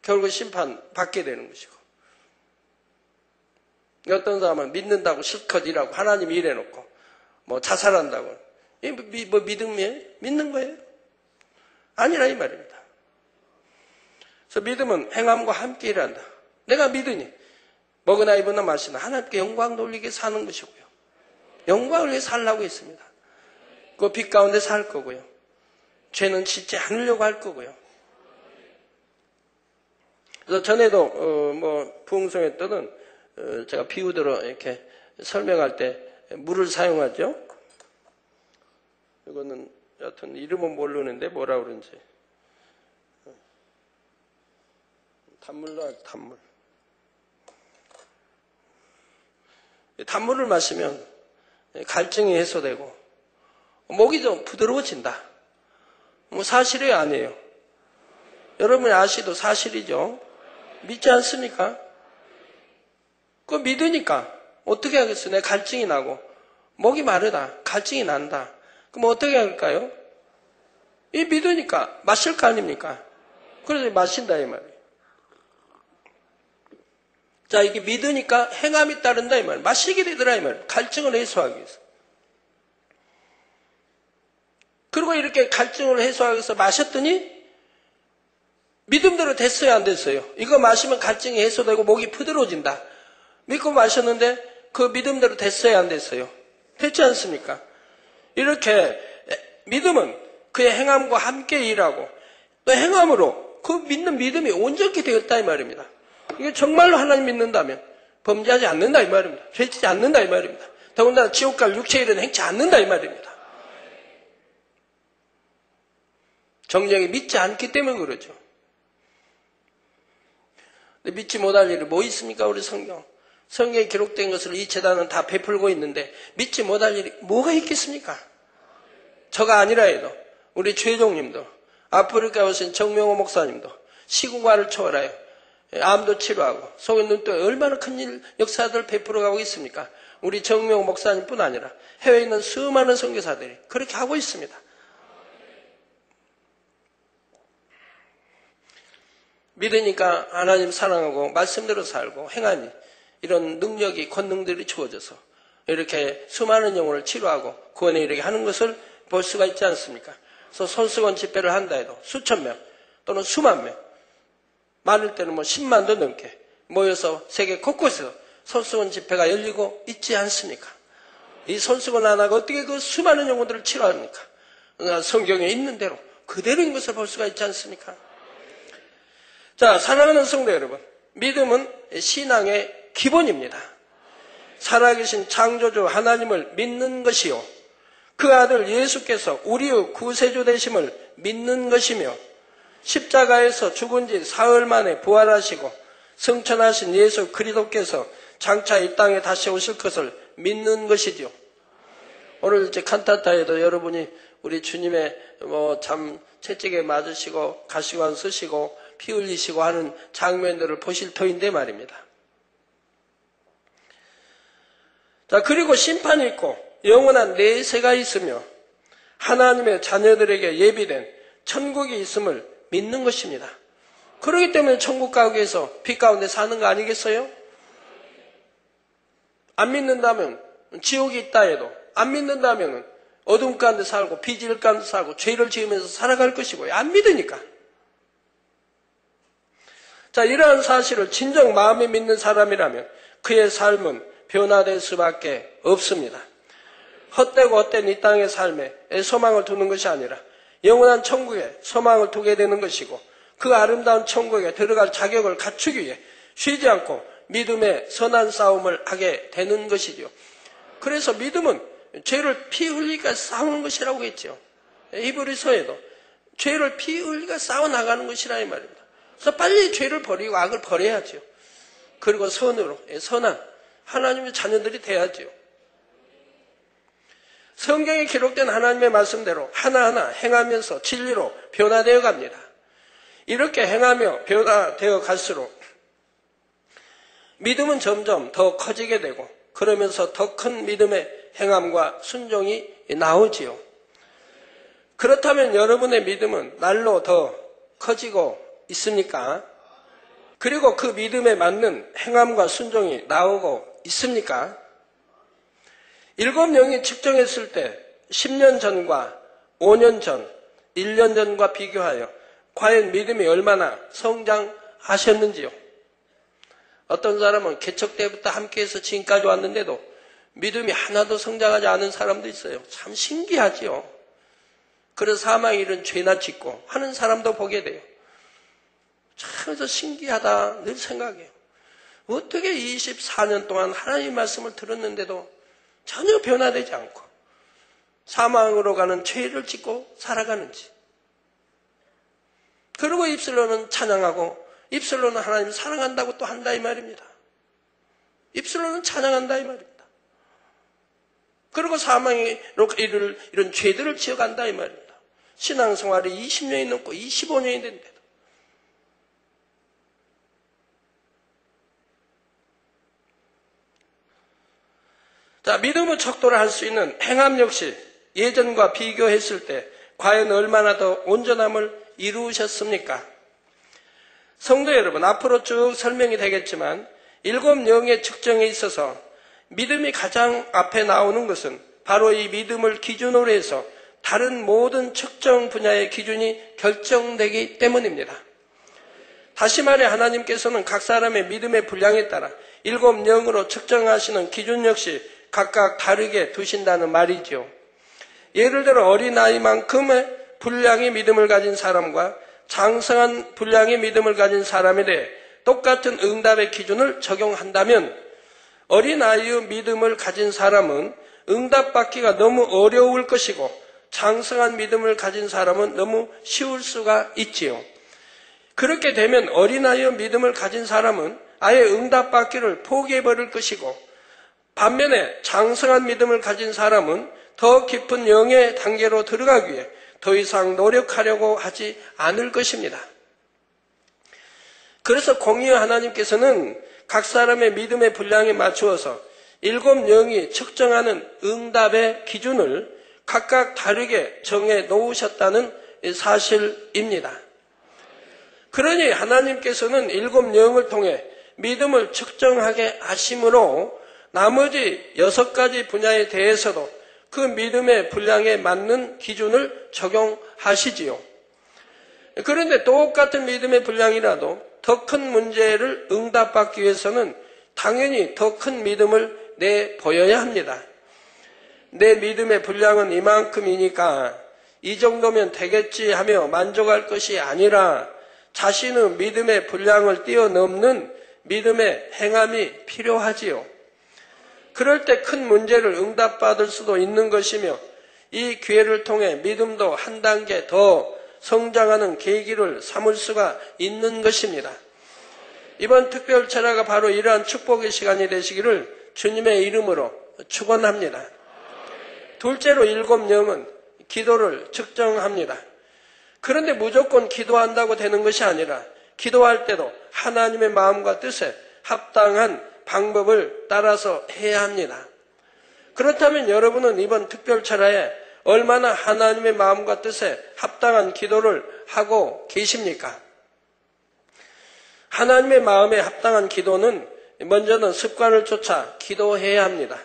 결국 심판 받게 되는 것이고. 어떤 사람은 믿는다고 실컷 일하고 하나님 일해놓고 뭐 자살한다고. 이뭐 믿음이 믿는 거예요? 아니라 이 말입니다. 그래서 믿음은 행함과 함께 일한다. 내가 믿으니 먹으나 입으나 마시나 하나님께 영광 돌리게 사는 것이고요. 영광을 위해 살라고 했습니다. 그 빛 가운데 살 거고요. 죄는 짓지 않으려고 할 거고요. 그래서 전에도 어, 뭐 부흥성에 떠는 어, 제가 비유대로 이렇게 설명할 때 물을 사용하죠. 이거는 여튼 이름은 모르는데 뭐라 그런지 단물로 하죠, 단물. 단물을 마시면 갈증이 해소되고 목이 좀 부드러워진다. 뭐 사실이 아니에요. 여러분이 아시도 사실이죠. 믿지 않습니까? 그거 믿으니까 어떻게 하겠어요? 내 갈증이 나고 목이 마르다. 갈증이 난다. 그럼 어떻게 할까요? 이 믿으니까 마실 거 아닙니까? 그래서 마신다 이 말이에요. 자, 이게 믿으니까 행함이 따른다 이 말. 마시게 되더라 이 말. 갈증을 해소하기 위해서. 그리고 이렇게 갈증을 해소하기 위해서 마셨더니 믿음대로 됐어요, 안 됐어요? 이거 마시면 갈증이 해소되고 목이 부드러워진다. 믿고 마셨는데 그 믿음대로 됐어요, 안 됐어요? 됐지 않습니까? 이렇게 믿음은 그의 행함과 함께 일하고 또 행함으로 그 믿는 믿음이 온전히 되었다 이 말입니다. 이게 정말로 하나님 믿는다면 범죄하지 않는다 이 말입니다. 죄짓지 않는다 이 말입니다. 더군다나 지옥 갈 육체 일은 행치 않는다 이 말입니다. 정령이 믿지 않기 때문에 그러죠. 믿지 못할 일이 뭐 있습니까 우리 성경? 성경에 기록된 것을 이 재단은 다 베풀고 있는데 믿지 못할 일이 뭐가 있겠습니까? 저가 아니라 해도 우리 최종님도 아프리카에 오신 정명호 목사님도 시국화를 초월하여 암도 치료하고 속에 눈도 얼마나 큰 일, 역사들 베풀어 가고 있습니까? 우리 정명 목사님뿐 아니라 해외에 있는 수많은 선교사들이 그렇게 하고 있습니다. 믿으니까 하나님 사랑하고 말씀대로 살고 행하니 이런 능력이 권능들이 주어져서 이렇게 수많은 영혼을 치료하고 구원에 이르게 하는 것을 볼 수가 있지 않습니까? 그래서 손수건 집회를 한다 해도 수천 명 또는 수만 명 많을 때는 뭐 10만도 넘게 모여서 세계 곳곳에서 손수건 집회가 열리고 있지 않습니까? 이 손수건 하나가 어떻게 그 수많은 영혼들을 치료합니까? 성경에 있는 대로 그대로인 것을 볼 수가 있지 않습니까? 자, 사랑하는 성도 여러분, 믿음은 신앙의 기본입니다. 살아계신 창조주 하나님을 믿는 것이요. 그 아들 예수께서 우리의 구세주 되심을 믿는 것이며 십자가에서 죽은 지 사흘 만에 부활하시고 성천하신 예수 그리스도께서 장차 이 땅에 다시 오실 것을 믿는 것이죠. 오늘 이제 칸타타에도 여러분이 우리 주님의 뭐 참 채찍에 맞으시고 가시관 쓰시고 피 흘리시고 하는 장면들을 보실 터인데 말입니다. 자, 그리고 심판이 있고 영원한 내세가 있으며 하나님의 자녀들에게 예비된 천국이 있음을 믿는 것입니다. 그렇기 때문에 천국 위해서 빛 가운데 사는 거 아니겠어요? 안 믿는다면 지옥이 있다 해도 안 믿는다면 어둠 가운데 살고 비질 가운데 살고 죄를 지으면서 살아갈 것이고요. 안 믿으니까. 자, 이러한 사실을 진정 마음에 믿는 사람이라면 그의 삶은 변화될 수밖에 없습니다. 헛되고 헛된 이 땅의 삶에 소망을 두는 것이 아니라 영원한 천국에 소망을 두게 되는 것이고 그 아름다운 천국에 들어갈 자격을 갖추기 위해 쉬지 않고 믿음의 선한 싸움을 하게 되는 것이죠. 그래서 믿음은 죄를 피 흘리니까 싸우는 것이라고 했죠. 히브리서에도 죄를 피 흘리니까 싸워 나가는 것이라 이 말입니다. 그래서 빨리 죄를 버리고 악을 버려야죠. 그리고 선으로 선한 하나님의 자녀들이 돼야죠. 성경에 기록된 하나님의 말씀대로 하나하나 행하면서 진리로 변화되어 갑니다. 이렇게 행하며 변화되어 갈수록 믿음은 점점 더 커지게 되고 그러면서 더 큰 믿음의 행함과 순종이 나오지요. 그렇다면 여러분의 믿음은 날로 더 커지고 있습니까? 그리고 그 믿음에 맞는 행함과 순종이 나오고 있습니까? 일곱 명이 측정했을 때 10년 전과 5년 전, 1년 전과 비교하여 과연 믿음이 얼마나 성장하셨는지요? 어떤 사람은 개척 때부터 함께해서 지금까지 왔는데도 믿음이 하나도 성장하지 않은 사람도 있어요. 참 신기하지요. 그래서 사망이 이런 죄나 짓고 하는 사람도 보게 돼요. 참 신기하다 늘 생각해요. 어떻게 24년 동안 하나님 말씀을 들었는데도 전혀 변화되지 않고 사망으로 가는 죄를 짓고 살아가는지. 그리고 입술로는 찬양하고 입술로는 하나님 사랑한다고 또 한다 이 말입니다. 입술로는 찬양한다 이 말입니다. 그리고 사망으로 이를 이런 죄들을 지어간다 이 말입니다. 신앙생활이 20년이 넘고 25년이 된대 자, 믿음의 척도를 할 수 있는 행함 역시 예전과 비교했을 때 과연 얼마나 더 온전함을 이루셨습니까? 성도 여러분, 앞으로 쭉 설명이 되겠지만 일곱 영의 측정에 있어서 믿음이 가장 앞에 나오는 것은 바로 이 믿음을 기준으로 해서 다른 모든 측정 분야의 기준이 결정되기 때문입니다. 다시 말해 하나님께서는 각 사람의 믿음의 분량에 따라 일곱 영으로 측정하시는 기준 역시 각각 다르게 두신다는 말이죠. 예를 들어 어린아이만큼의 분량의 믿음을 가진 사람과 장성한 분량의 믿음을 가진 사람에 대해 똑같은 응답의 기준을 적용한다면 어린아이의 믿음을 가진 사람은 응답받기가 너무 어려울 것이고 장성한 믿음을 가진 사람은 너무 쉬울 수가 있지요. 그렇게 되면 어린아이의 믿음을 가진 사람은 아예 응답받기를 포기해버릴 것이고 반면에 장성한 믿음을 가진 사람은 더 깊은 영의 단계로 들어가기 위해 더 이상 노력하려고 하지 않을 것입니다. 그래서 공의 하나님께서는 각 사람의 믿음의 분량에 맞추어서 일곱 영이 측정하는 응답의 기준을 각각 다르게 정해 놓으셨다는 사실입니다. 그러니 하나님께서는 일곱 영을 통해 믿음을 측정하게 하심으로 나머지 여섯 가지 분야에 대해서도 그 믿음의 분량에 맞는 기준을 적용하시지요. 그런데 똑같은 믿음의 분량이라도 더 큰 문제를 응답받기 위해서는 당연히 더 큰 믿음을 내 보여야 합니다. 내 믿음의 분량은 이만큼이니까 이 정도면 되겠지 하며 만족할 것이 아니라 자신의 믿음의 분량을 뛰어넘는 믿음의 행함이 필요하지요. 그럴 때 큰 문제를 응답받을 수도 있는 것이며 이 기회를 통해 믿음도 한 단계 더 성장하는 계기를 삼을 수가 있는 것입니다. 이번 특별 철야가 바로 이러한 축복의 시간이 되시기를 주님의 이름으로 축원합니다. 둘째로 일곱 영은 기도를 측정합니다. 그런데 무조건 기도한다고 되는 것이 아니라 기도할 때도 하나님의 마음과 뜻에 합당한 방법을 따라서 해야 합니다. 그렇다면 여러분은 이번 특별 철야에 얼마나 하나님의 마음과 뜻에 합당한 기도를 하고 계십니까? 하나님의 마음에 합당한 기도는 먼저는 습관을 쫓아 기도해야 합니다.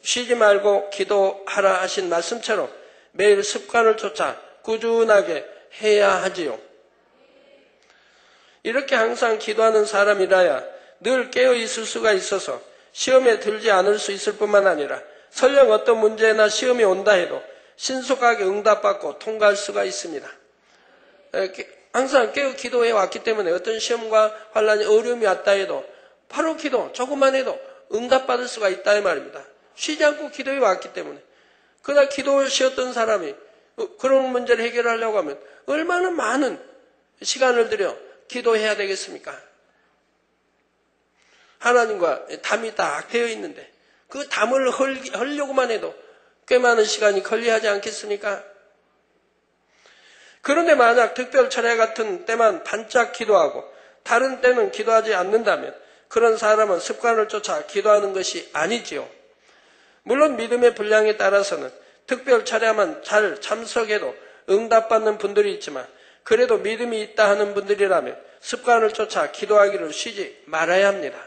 쉬지 말고 기도하라 하신 말씀처럼 매일 습관을 쫓아 꾸준하게 해야 하지요. 이렇게 항상 기도하는 사람이라야 늘 깨어 있을 수가 있어서 시험에 들지 않을 수 있을 뿐만 아니라 설령 어떤 문제나 시험이 온다 해도 신속하게 응답받고 통과할 수가 있습니다. 항상 깨어 기도해 왔기 때문에 어떤 시험과 환란이 어려움이 왔다 해도 바로 기도 조금만 해도 응답받을 수가 있다 이 말입니다. 쉬지 않고 기도해 왔기 때문에 그러나 기도를 쉬었던 사람이 그런 문제를 해결하려고 하면 얼마나 많은 시간을 들여 기도해야 되겠습니까? 하나님과 담이 딱 되어 있는데 그 담을 헐 려고만 해도 꽤 많은 시간이 걸려야지 않겠습니까? 그런데 만약 특별 철야 같은 때만 반짝 기도하고 다른 때는 기도하지 않는다면 그런 사람은 습관을 쫓아 기도하는 것이 아니지요. 물론 믿음의 분량에 따라서는 특별 차례만 잘 참석해도 응답받는 분들이 있지만 그래도 믿음이 있다 하는 분들이라면 습관을 쫓아 기도하기를 쉬지 말아야 합니다.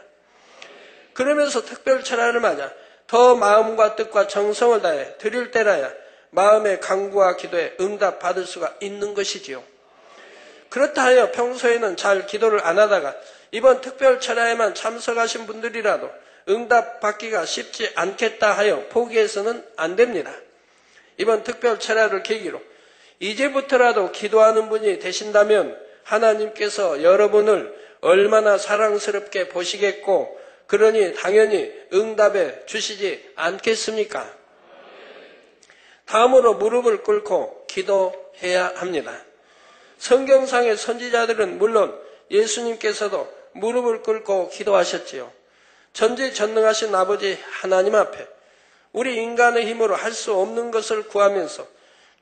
그러면서 특별 차례를 맞아 더 마음과 뜻과 정성을 다해 드릴 때라야 마음의 강구와 기도에 응답 받을 수가 있는 것이지요. 그렇다 하여 평소에는 잘 기도를 안 하다가 이번 특별 철야에만 참석하신 분들이라도 응답 받기가 쉽지 않겠다 하여 포기해서는 안 됩니다. 이번 특별 철야를 계기로 이제부터라도 기도하는 분이 되신다면 하나님께서 여러분을 얼마나 사랑스럽게 보시겠고 그러니 당연히 응답해 주시지 않겠습니까? 다음으로 무릎을 꿇고 기도해야 합니다. 성경상의 선지자들은 물론 예수님께서도 무릎을 꿇고 기도하셨지요. 전지전능하신 아버지 하나님 앞에 우리 인간의 힘으로 할 수 없는 것을 구하면서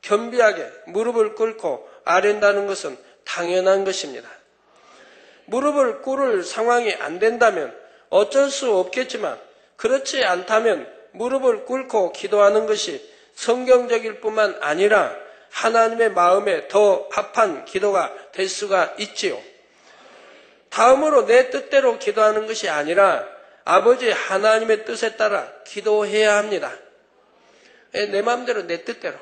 겸비하게 무릎을 꿇고 아랜다는 것은 당연한 것입니다. 무릎을 꿇을 상황이 안 된다면 어쩔 수 없겠지만 그렇지 않다면 무릎을 꿇고 기도하는 것이 성경적일 뿐만 아니라 하나님의 마음에 더 합한 기도가 될 수가 있지요. 다음으로 내 뜻대로 기도하는 것이 아니라 아버지 하나님의 뜻에 따라 기도해야 합니다. 예, 내 마음대로 내 뜻대로.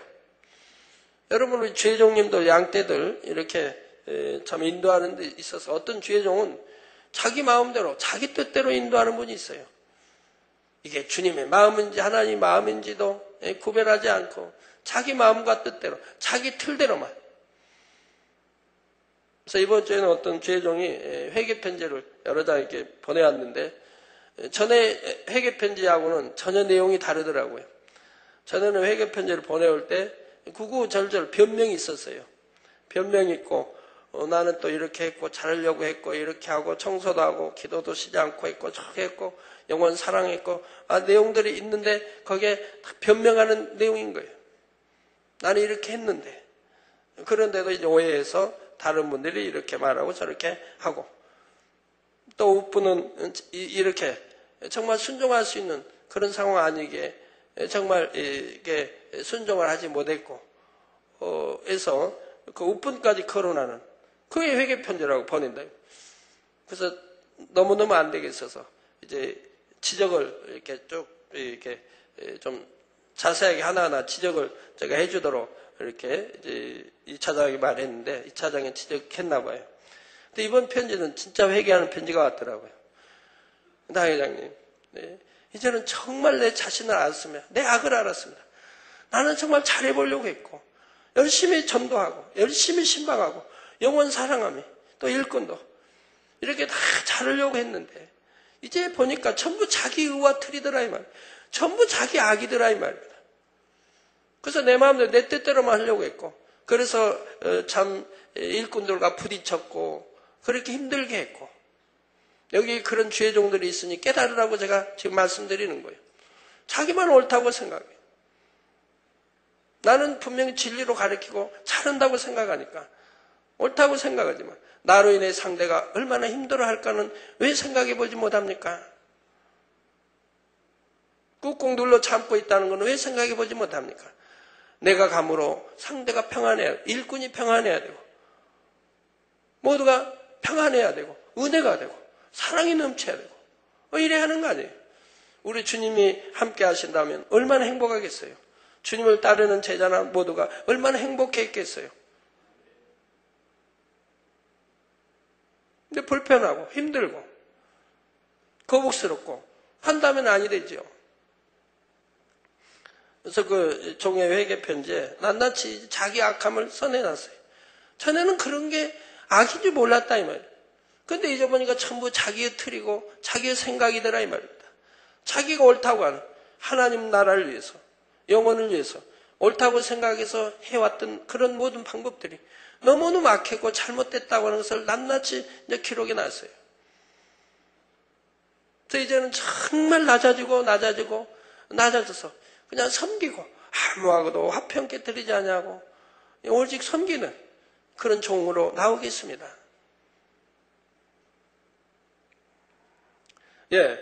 여러분 우리 주혜종님도 양떼들 이렇게 참 인도하는 데 있어서 어떤 주혜종은 자기 마음대로 자기 뜻대로 인도하는 분이 있어요. 이게 주님의 마음인지 하나님 마음인지도 예, 구별하지 않고 자기 마음과 뜻대로 자기 틀대로만 그래서 이번 주에는 어떤 주혜종이 예, 회계 편지를 여러 장 이렇게 보내왔는데 전에 회계 편지하고는 전혀 내용이 다르더라고요. 전에는 회계 편지를 보내올 때 구구절절 변명이 있었어요. 변명이 있고 어, 나는 또 이렇게 했고 잘하려고 했고 이렇게 하고 청소도 하고 기도도 쉬지 않고 했고 저렇게 했고 영원 사랑했고 아 내용들이 있는데 거기에 변명하는 내용인 거예요. 나는 이렇게 했는데 그런데도 이제 오해해서 다른 분들이 이렇게 말하고 저렇게 하고 또 우프는 이렇게 정말 순종할 수 있는 그런 상황 아니기에 정말 이게 순종을 하지 못했고 어, 해서 그 우분까지 거론하는 그게 회개 편지라고 보낸다. 그래서 너무너무 안 되겠어서 이제 지적을 이렇게 쭉 이렇게 좀 자세하게 하나하나 지적을 제가 해주도록 이렇게 이제 2차장이 말했는데 2차장이 지적했나 봐요. 근데 이번 편지는 진짜 회개하는 편지가 왔더라고요. 나 회장님, 네. 이제는 정말 내 자신을 알았습니다. 내 악을 알았습니다. 나는 정말 잘해보려고 했고, 열심히 전도하고, 열심히 신방하고, 영원 사랑하며, 또 일꾼도, 이렇게 다 잘하려고 했는데, 이제 보니까 전부 자기 의와 틀이더라, 이 말. 전부 자기 악이더라, 이 말입니다. 그래서 내 마음대로 내 뜻대로만 하려고 했고, 그래서 어, 참 일꾼들과 부딪혔고, 그렇게 힘들게 했고, 여기 그런 죄 종들이 있으니 깨달으라고 제가 지금 말씀드리는 거예요. 자기만 옳다고 생각해요. 나는 분명히 진리로 가르치고 잘한다고 생각하니까 옳다고 생각하지만 나로 인해 상대가 얼마나 힘들어할까는 왜 생각해 보지 못합니까? 꾹꾹 눌러 참고 있다는 것은 왜 생각해 보지 못합니까? 내가 감으로 상대가 평안해야 일꾼이 평안해야 되고 모두가 평안해야 되고 은혜가 되고 사랑이 넘쳐야 되고 어, 이래 하는 거 아니에요. 우리 주님이 함께 하신다면 얼마나 행복하겠어요. 주님을 따르는 제자나 모두가 얼마나 행복했겠어요. 근데 불편하고 힘들고 거북스럽고 한다면 아니 되죠. 그래서 그 종의 회개 편지에 낱낱이 자기 악함을 써내놨어요. 전에는 그런 게 악인 줄 몰랐다 이 말이에요. 근데 이제 보니까 전부 자기의 틀이고 자기의 생각이더라 이 말입니다. 자기가 옳다고 하는 하나님 나라를 위해서 영혼을 위해서 옳다고 생각해서 해왔던 그런 모든 방법들이 너무너무 악했고 잘못됐다고 하는 것을 낱낱이 이제 기록해 놨어요. 그래서 이제는 정말 낮아지고 낮아지고 낮아져서 그냥 섬기고 아무하고도 화평 깨뜨리지 않냐고 오직 섬기는 그런 종으로 나오겠습니다. 예,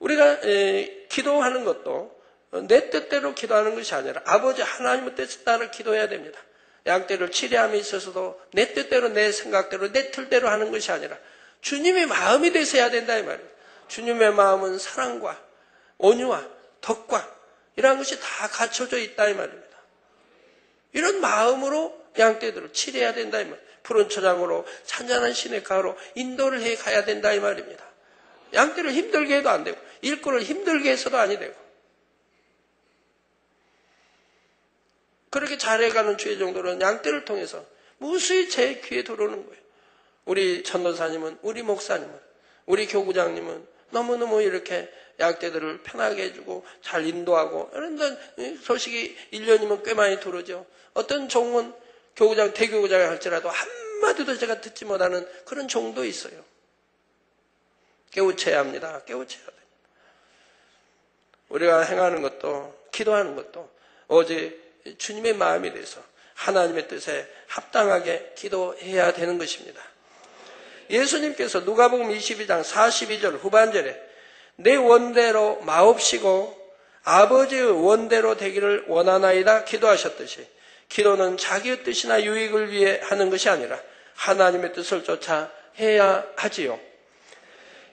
우리가 에, 기도하는 것도 내 뜻대로 기도하는 것이 아니라 아버지 하나님의 뜻에 따라 기도해야 됩니다. 양떼를 치료함에 있어서도 내 뜻대로 내 생각대로 내 틀대로 하는 것이 아니라 주님의 마음이 되셔야 된다 이 말이에요. 주님의 마음은 사랑과 온유와 덕과 이러한 것이 다 갖춰져 있다 이 말입니다. 이런 마음으로 양떼들을 치료해야 된다 이 말. 푸른 초장으로 찬잔한 시내가로 인도를 해 가야 된다 이 말입니다. 양떼를 힘들게 해도 안 되고 일꾼을 힘들게 해서도 아니 되고 그렇게 잘해가는 주의 정도로는 양떼를 통해서 무수히 제 귀에 들어오는 거예요. 우리 전도사님은 우리 목사님은 우리 교구장님은 너무너무 이렇게 양떼들을 편하게 해주고 잘 인도하고 이런 소식이 1년이면 꽤 많이 들어오죠. 어떤 종은 교구장, 대교구장을 할지라도 한마디도 제가 듣지 못하는 그런 종도 있어요. 깨우쳐야 합니다. 깨우쳐야 됩니다. 우리가 행하는 것도 기도하는 것도 오직 주님의 마음이 돼서 하나님의 뜻에 합당하게 기도해야 되는 것입니다. 예수님께서 누가복음 22장 42절 후반절에 내 원대로 마옵시고 아버지의 원대로 되기를 원하나이다 기도하셨듯이 기도는 자기의 뜻이나 유익을 위해 하는 것이 아니라 하나님의 뜻을 쫓아 해야 하지요.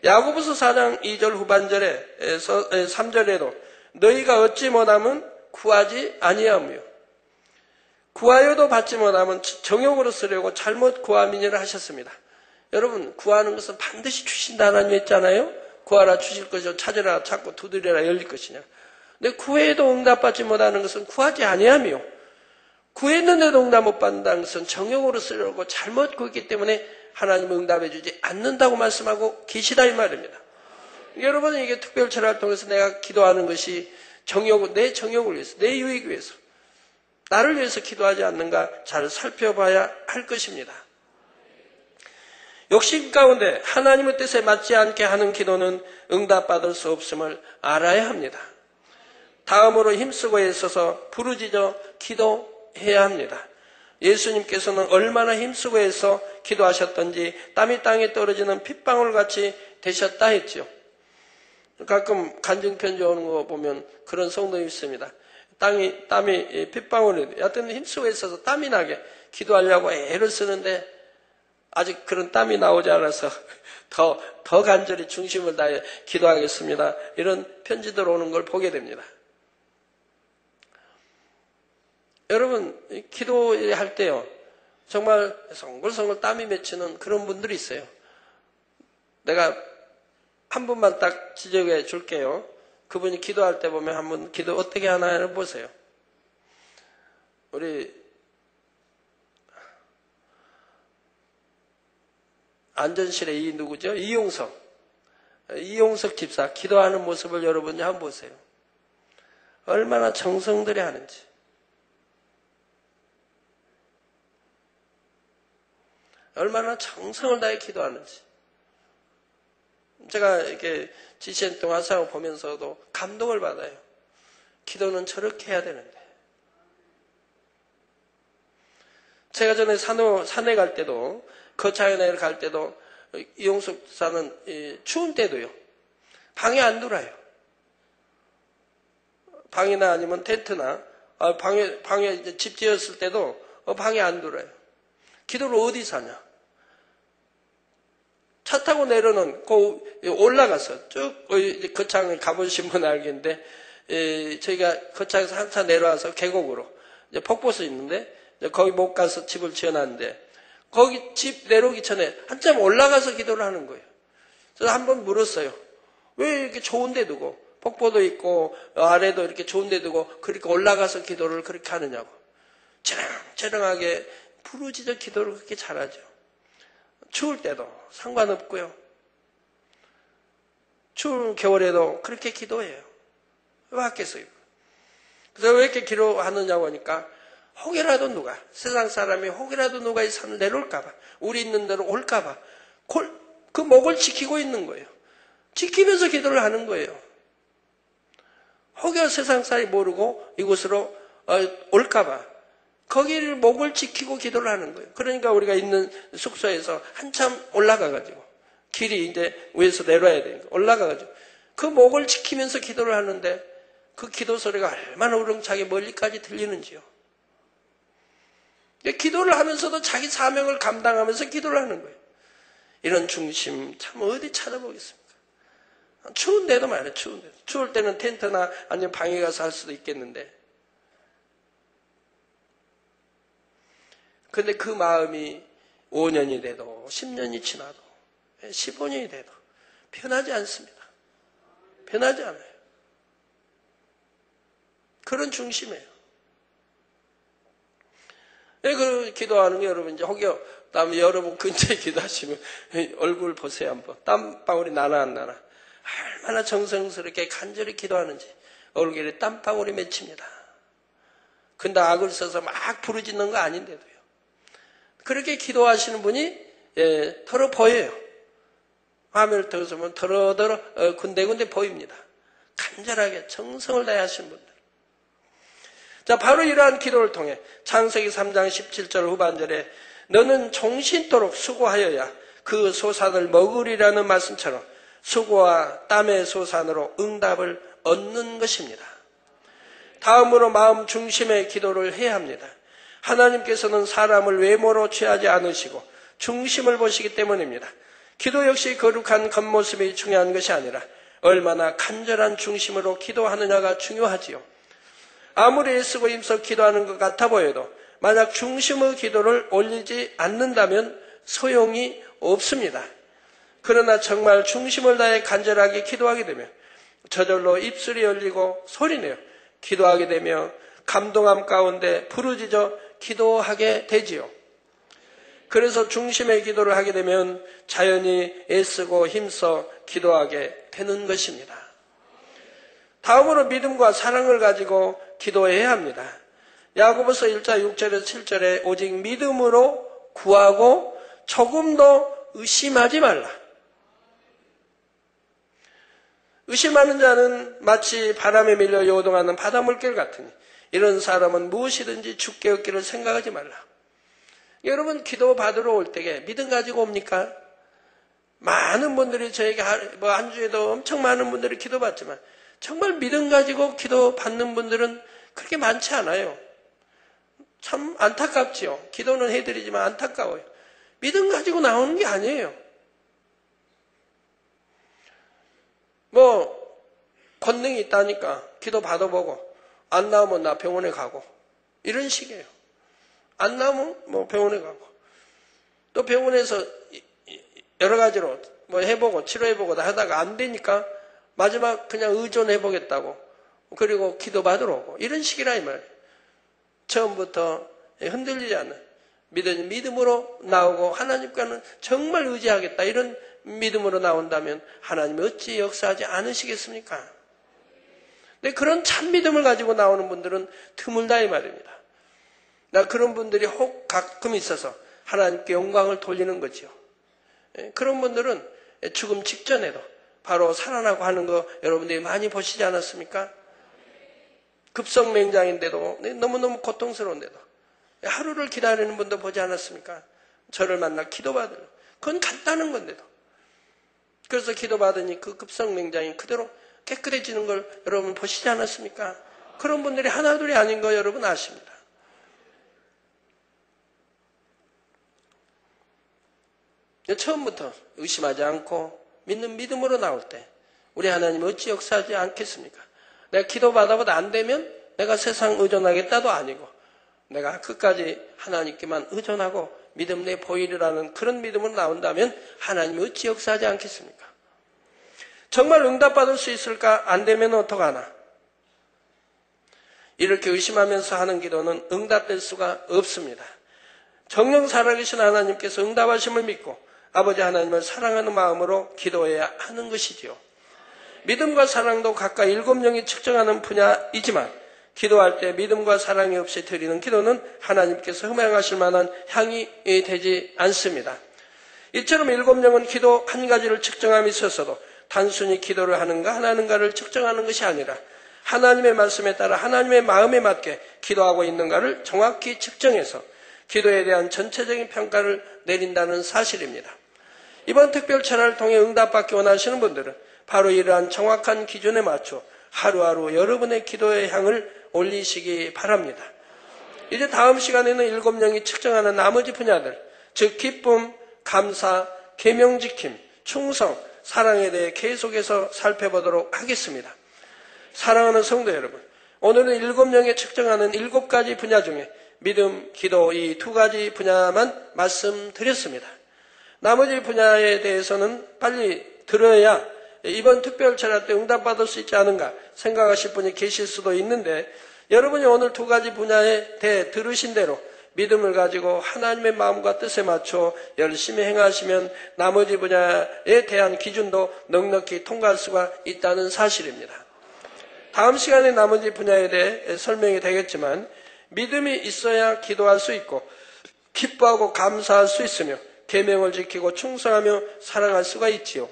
야고보서 4장 2절 후반절에 3절에도 너희가 얻지 못하면 구하지 아니하며 구하여도 받지 못하면 정욕으로 쓰려고 잘못 구함이니라 하셨습니다. 여러분 구하는 것은 반드시 주신다 하나님 했잖아요. 구하라 주실 것이요 찾으라 찾고 두드려라 열릴 것이냐. 근데 구해도 응답받지 못하는 것은 구하지 아니하며 구했는데도 응답 못 받는다는 것은 정욕으로 쓰려고 잘못 구했기 때문에 하나님 응답해 주지 않는다고 말씀하고 계시다 이 말입니다. 여러분은 이게 특별 철학을 통해서 내가 기도하는 것이 정욕, 내 정욕을 위해서, 내 유익을 위해서, 나를 위해서 기도하지 않는가 잘 살펴봐야 할 것입니다. 욕심 가운데 하나님의 뜻에 맞지 않게 하는 기도는 응답받을 수 없음을 알아야 합니다. 다음으로 힘쓰고 애써서 부르짖어 기도해야 합니다. 예수님께서는 얼마나 힘쓰고 해서 기도하셨던지 땀이 땅에 떨어지는 핏방울 같이 되셨다 했죠. 가끔 간증 편지 오는 거 보면 그런 성도 있습니다. 땅이, 땀이 핏방울이, 여하튼 힘쓰고 있어서 땀이 나게 기도하려고 애를 쓰는데 아직 그런 땀이 나오지 않아서 더, 더 간절히 중심을 다해 기도하겠습니다. 이런 편지들 오는 걸 보게 됩니다. 여러분, 기도할 때요. 정말 성글성글 땀이 맺히는 그런 분들이 있어요. 내가 한 분만 딱 지적해 줄게요. 그분이 기도할 때 보면 한번 기도 어떻게 하나를 보세요. 우리 안전실에 이 누구죠? 이용석. 이용석 집사 기도하는 모습을 여러분이 한번 보세요. 얼마나 정성들이 하는지. 얼마나 정성을 다해 기도하는지. 제가 이렇게 지시행 동안 사고 보면서도 감동을 받아요. 기도는 저렇게 해야 되는데. 제가 전에 산호, 산에 갈 때도, 거창에 갈 때도, 이용숙 사는 이 추운 때도요. 방에 안 들어요. 방이나 아니면 텐트나, 아, 방에, 방에 집 지었을 때도 어, 방에 안 들어요. 기도를 어디서 하냐? 차 타고 내려는 그 올라가서 쭉 어, 거창 가보신 분 알겠는데 에, 저희가 거창에서 한참 내려와서 계곡으로 이제 폭포수 있는데 이제 거기 못 가서 집을 지어놨는데 거기 집 내려오기 전에 한참 올라가서 기도를 하는 거예요. 그래서 한 번 물었어요. 왜 이렇게 좋은데 두고 폭포도 있고 아래도 이렇게 좋은데 두고 그렇게 올라가서 기도를 그렇게 하느냐고. 저렁저렁하게 부르짖어 기도를 그렇게 잘하죠. 추울 때도 상관없고요. 추운 겨울에도 그렇게 기도해요. 왜 하겠어요? 그래서 왜 이렇게 기도하느냐고 하니까 혹이라도 누가 세상 사람이 혹이라도 누가 이 산을 내려올까봐 우리 있는 대로 올까봐 그 목을 지키고 있는 거예요. 지키면서 기도를 하는 거예요. 혹여 세상 사람이 모르고 이곳으로 어, 올까봐 거기를 목을 지키고 기도를 하는 거예요. 그러니까 우리가 있는 숙소에서 한참 올라가가지고 길이 이제 위에서 내려와야 되니까 올라가가지고 그 목을 지키면서 기도를 하는데 그 기도 소리가 얼마나 우렁차게 멀리까지 들리는지요. 기도를 하면서도 자기 사명을 감당하면서 기도를 하는 거예요. 이런 중심 참 어디 찾아보겠습니까? 추운 데도 말이에요. 추운 데 추울 때는 텐트나 아니면 방에 가서 할 수도 있겠는데 근데 그 마음이 5년이 돼도 10년이 지나도 15년이 돼도 변하지 않습니다. 변하지 않아요. 그런 중심이에요. 네, 그 기도하는 게 여러분 이제 혹여 다음에 여러분 근처에 기도하시면 얼굴 보세요 한번 땀방울이 나나 안 나나 얼마나 정성스럽게 간절히 기도하는지 얼굴에 땀방울이 맺힙니다. 근데 악을 써서 막 부르짖는 거 아닌데도요. 그렇게 기도하시는 분이 예, 털어 보여요. 화면을 들어서면 털어더러 어, 군데군데 보입니다. 간절하게 정성을 다해 하시는 분들. 자, 바로 이러한 기도를 통해 창세기 3장 17절 후반절에 너는 종신토록 수고하여야 그 소산을 먹으리라는 말씀처럼 수고와 땀의 소산으로 응답을 얻는 것입니다. 다음으로 마음 중심의 기도를 해야 합니다. 하나님께서는 사람을 외모로 취하지 않으시고 중심을 보시기 때문입니다. 기도 역시 거룩한 겉모습이 중요한 것이 아니라 얼마나 간절한 중심으로 기도하느냐가 중요하지요. 아무리 애쓰고 힘써 기도하는 것 같아 보여도 만약 중심의 기도를 올리지 않는다면 소용이 없습니다. 그러나 정말 중심을 다해 간절하게 기도하게 되면 저절로 입술이 열리고 소리내요. 기도하게 되며 감동함 가운데 부르짖어 기도하게 되지요. 그래서 중심의 기도를 하게 되면 자연히 애쓰고 힘써 기도하게 되는 것입니다. 다음으로 믿음과 사랑을 가지고 기도해야 합니다. 야고보서 1자 6절에서 7절에 오직 믿음으로 구하고 조금 더 의심하지 말라. 의심하는 자는 마치 바람에 밀려 요동하는 바닷물결 같으니 이런 사람은 무엇이든지 죽게 얻기를 생각하지 말라. 여러분 기도 받으러 올 때에 믿음 가지고 옵니까? 많은 분들이 저에게 뭐 한 주에도 엄청 많은 분들이 기도 받지만 정말 믿음 가지고 기도 받는 분들은 그렇게 많지 않아요. 참 안타깝지요. 기도는 해드리지만 안타까워요. 믿음 가지고 나오는 게 아니에요. 뭐 권능이 있다니까 기도 받아보고 안 나오면 나 병원에 가고 이런 식이에요. 안 나오면 뭐 병원에 가고 또 병원에서 여러 가지로 뭐 해보고 치료해보고 다 하다가 안 되니까 마지막 그냥 의존해보겠다고 그리고 기도 받으러 오고 이런 식이라 이 말이에요. 처음부터 흔들리지 않는 믿음, 믿음으로 나오고 하나님과는 정말 의지하겠다 이런 믿음으로 나온다면 하나님이 어찌 역사하지 않으시겠습니까? 근데 그런 참 믿음을 가지고 나오는 분들은 드물다 이 말입니다. 나 그런 분들이 혹 가끔 있어서 하나님께 영광을 돌리는 거지요. 예, 그런 분들은 죽음 직전에도 바로 살아나고 하는 거 여러분들이 많이 보시지 않았습니까? 급성맹장인데도 네, 너무너무 고통스러운데도 하루를 기다리는 분도 보지 않았습니까? 저를 만나 기도받을. 그건 간단한 건데도. 그래서 기도받으니 그 급성맹장이 그대로 깨끗해지는 걸 여러분 보시지 않았습니까? 그런 분들이 하나둘이 아닌 거 여러분 아십니다. 처음부터 의심하지 않고 믿는 믿음으로 나올 때 우리 하나님 어찌 역사하지 않겠습니까? 내가 기도 받아보다 안 되면 내가 세상 의존하겠다도 아니고 내가 끝까지 하나님께만 의존하고 믿음 내 보이리라는 그런 믿음으로 나온다면 하나님이 어찌 역사하지 않겠습니까? 정말 응답받을 수 있을까? 안 되면 어떡하나? 이렇게 의심하면서 하는 기도는 응답될 수가 없습니다. 정령 살아계신 하나님께서 응답하심을 믿고 아버지 하나님을 사랑하는 마음으로 기도해야 하는 것이지요. 믿음과 사랑도 각각 일곱 명이 측정하는 분야이지만 기도할 때 믿음과 사랑이 없이 드리는 기도는 하나님께서 흠양하실 만한 향이 되지 않습니다. 이처럼 일곱 명은 기도 한 가지를 측정함이 있어서도 단순히 기도를 하는가 하나는가를 측정하는 것이 아니라 하나님의 말씀에 따라 하나님의 마음에 맞게 기도하고 있는가를 정확히 측정해서 기도에 대한 전체적인 평가를 내린다는 사실입니다. 이번 특별 철화를 통해 응답받기 원하시는 분들은 바로 이러한 정확한 기준에 맞춰 하루하루 여러분의 기도의 향을 올리시기 바랍니다. 이제 다음 시간에는 일곱 명이 측정하는 나머지 분야들, 즉 기쁨, 감사, 계명 지킴, 충성, 사랑에 대해 계속해서 살펴보도록 하겠습니다. 사랑하는 성도 여러분, 오늘은 일곱 명에 측정하는 일곱 가지 분야 중에 믿음, 기도 이 두 가지 분야만 말씀드렸습니다. 나머지 분야에 대해서는 빨리 들어야 이번 특별철야 때 응답받을 수 있지 않은가 생각하실 분이 계실 수도 있는데 여러분이 오늘 두 가지 분야에 대해 들으신 대로 믿음을 가지고 하나님의 마음과 뜻에 맞춰 열심히 행하시면 나머지 분야에 대한 기준도 넉넉히 통과할 수가 있다는 사실입니다. 다음 시간에 나머지 분야에 대해 설명이 되겠지만 믿음이 있어야 기도할 수 있고 기뻐하고 감사할 수 있으며 계명을 지키고 충성하며 살아갈 수가 있지요.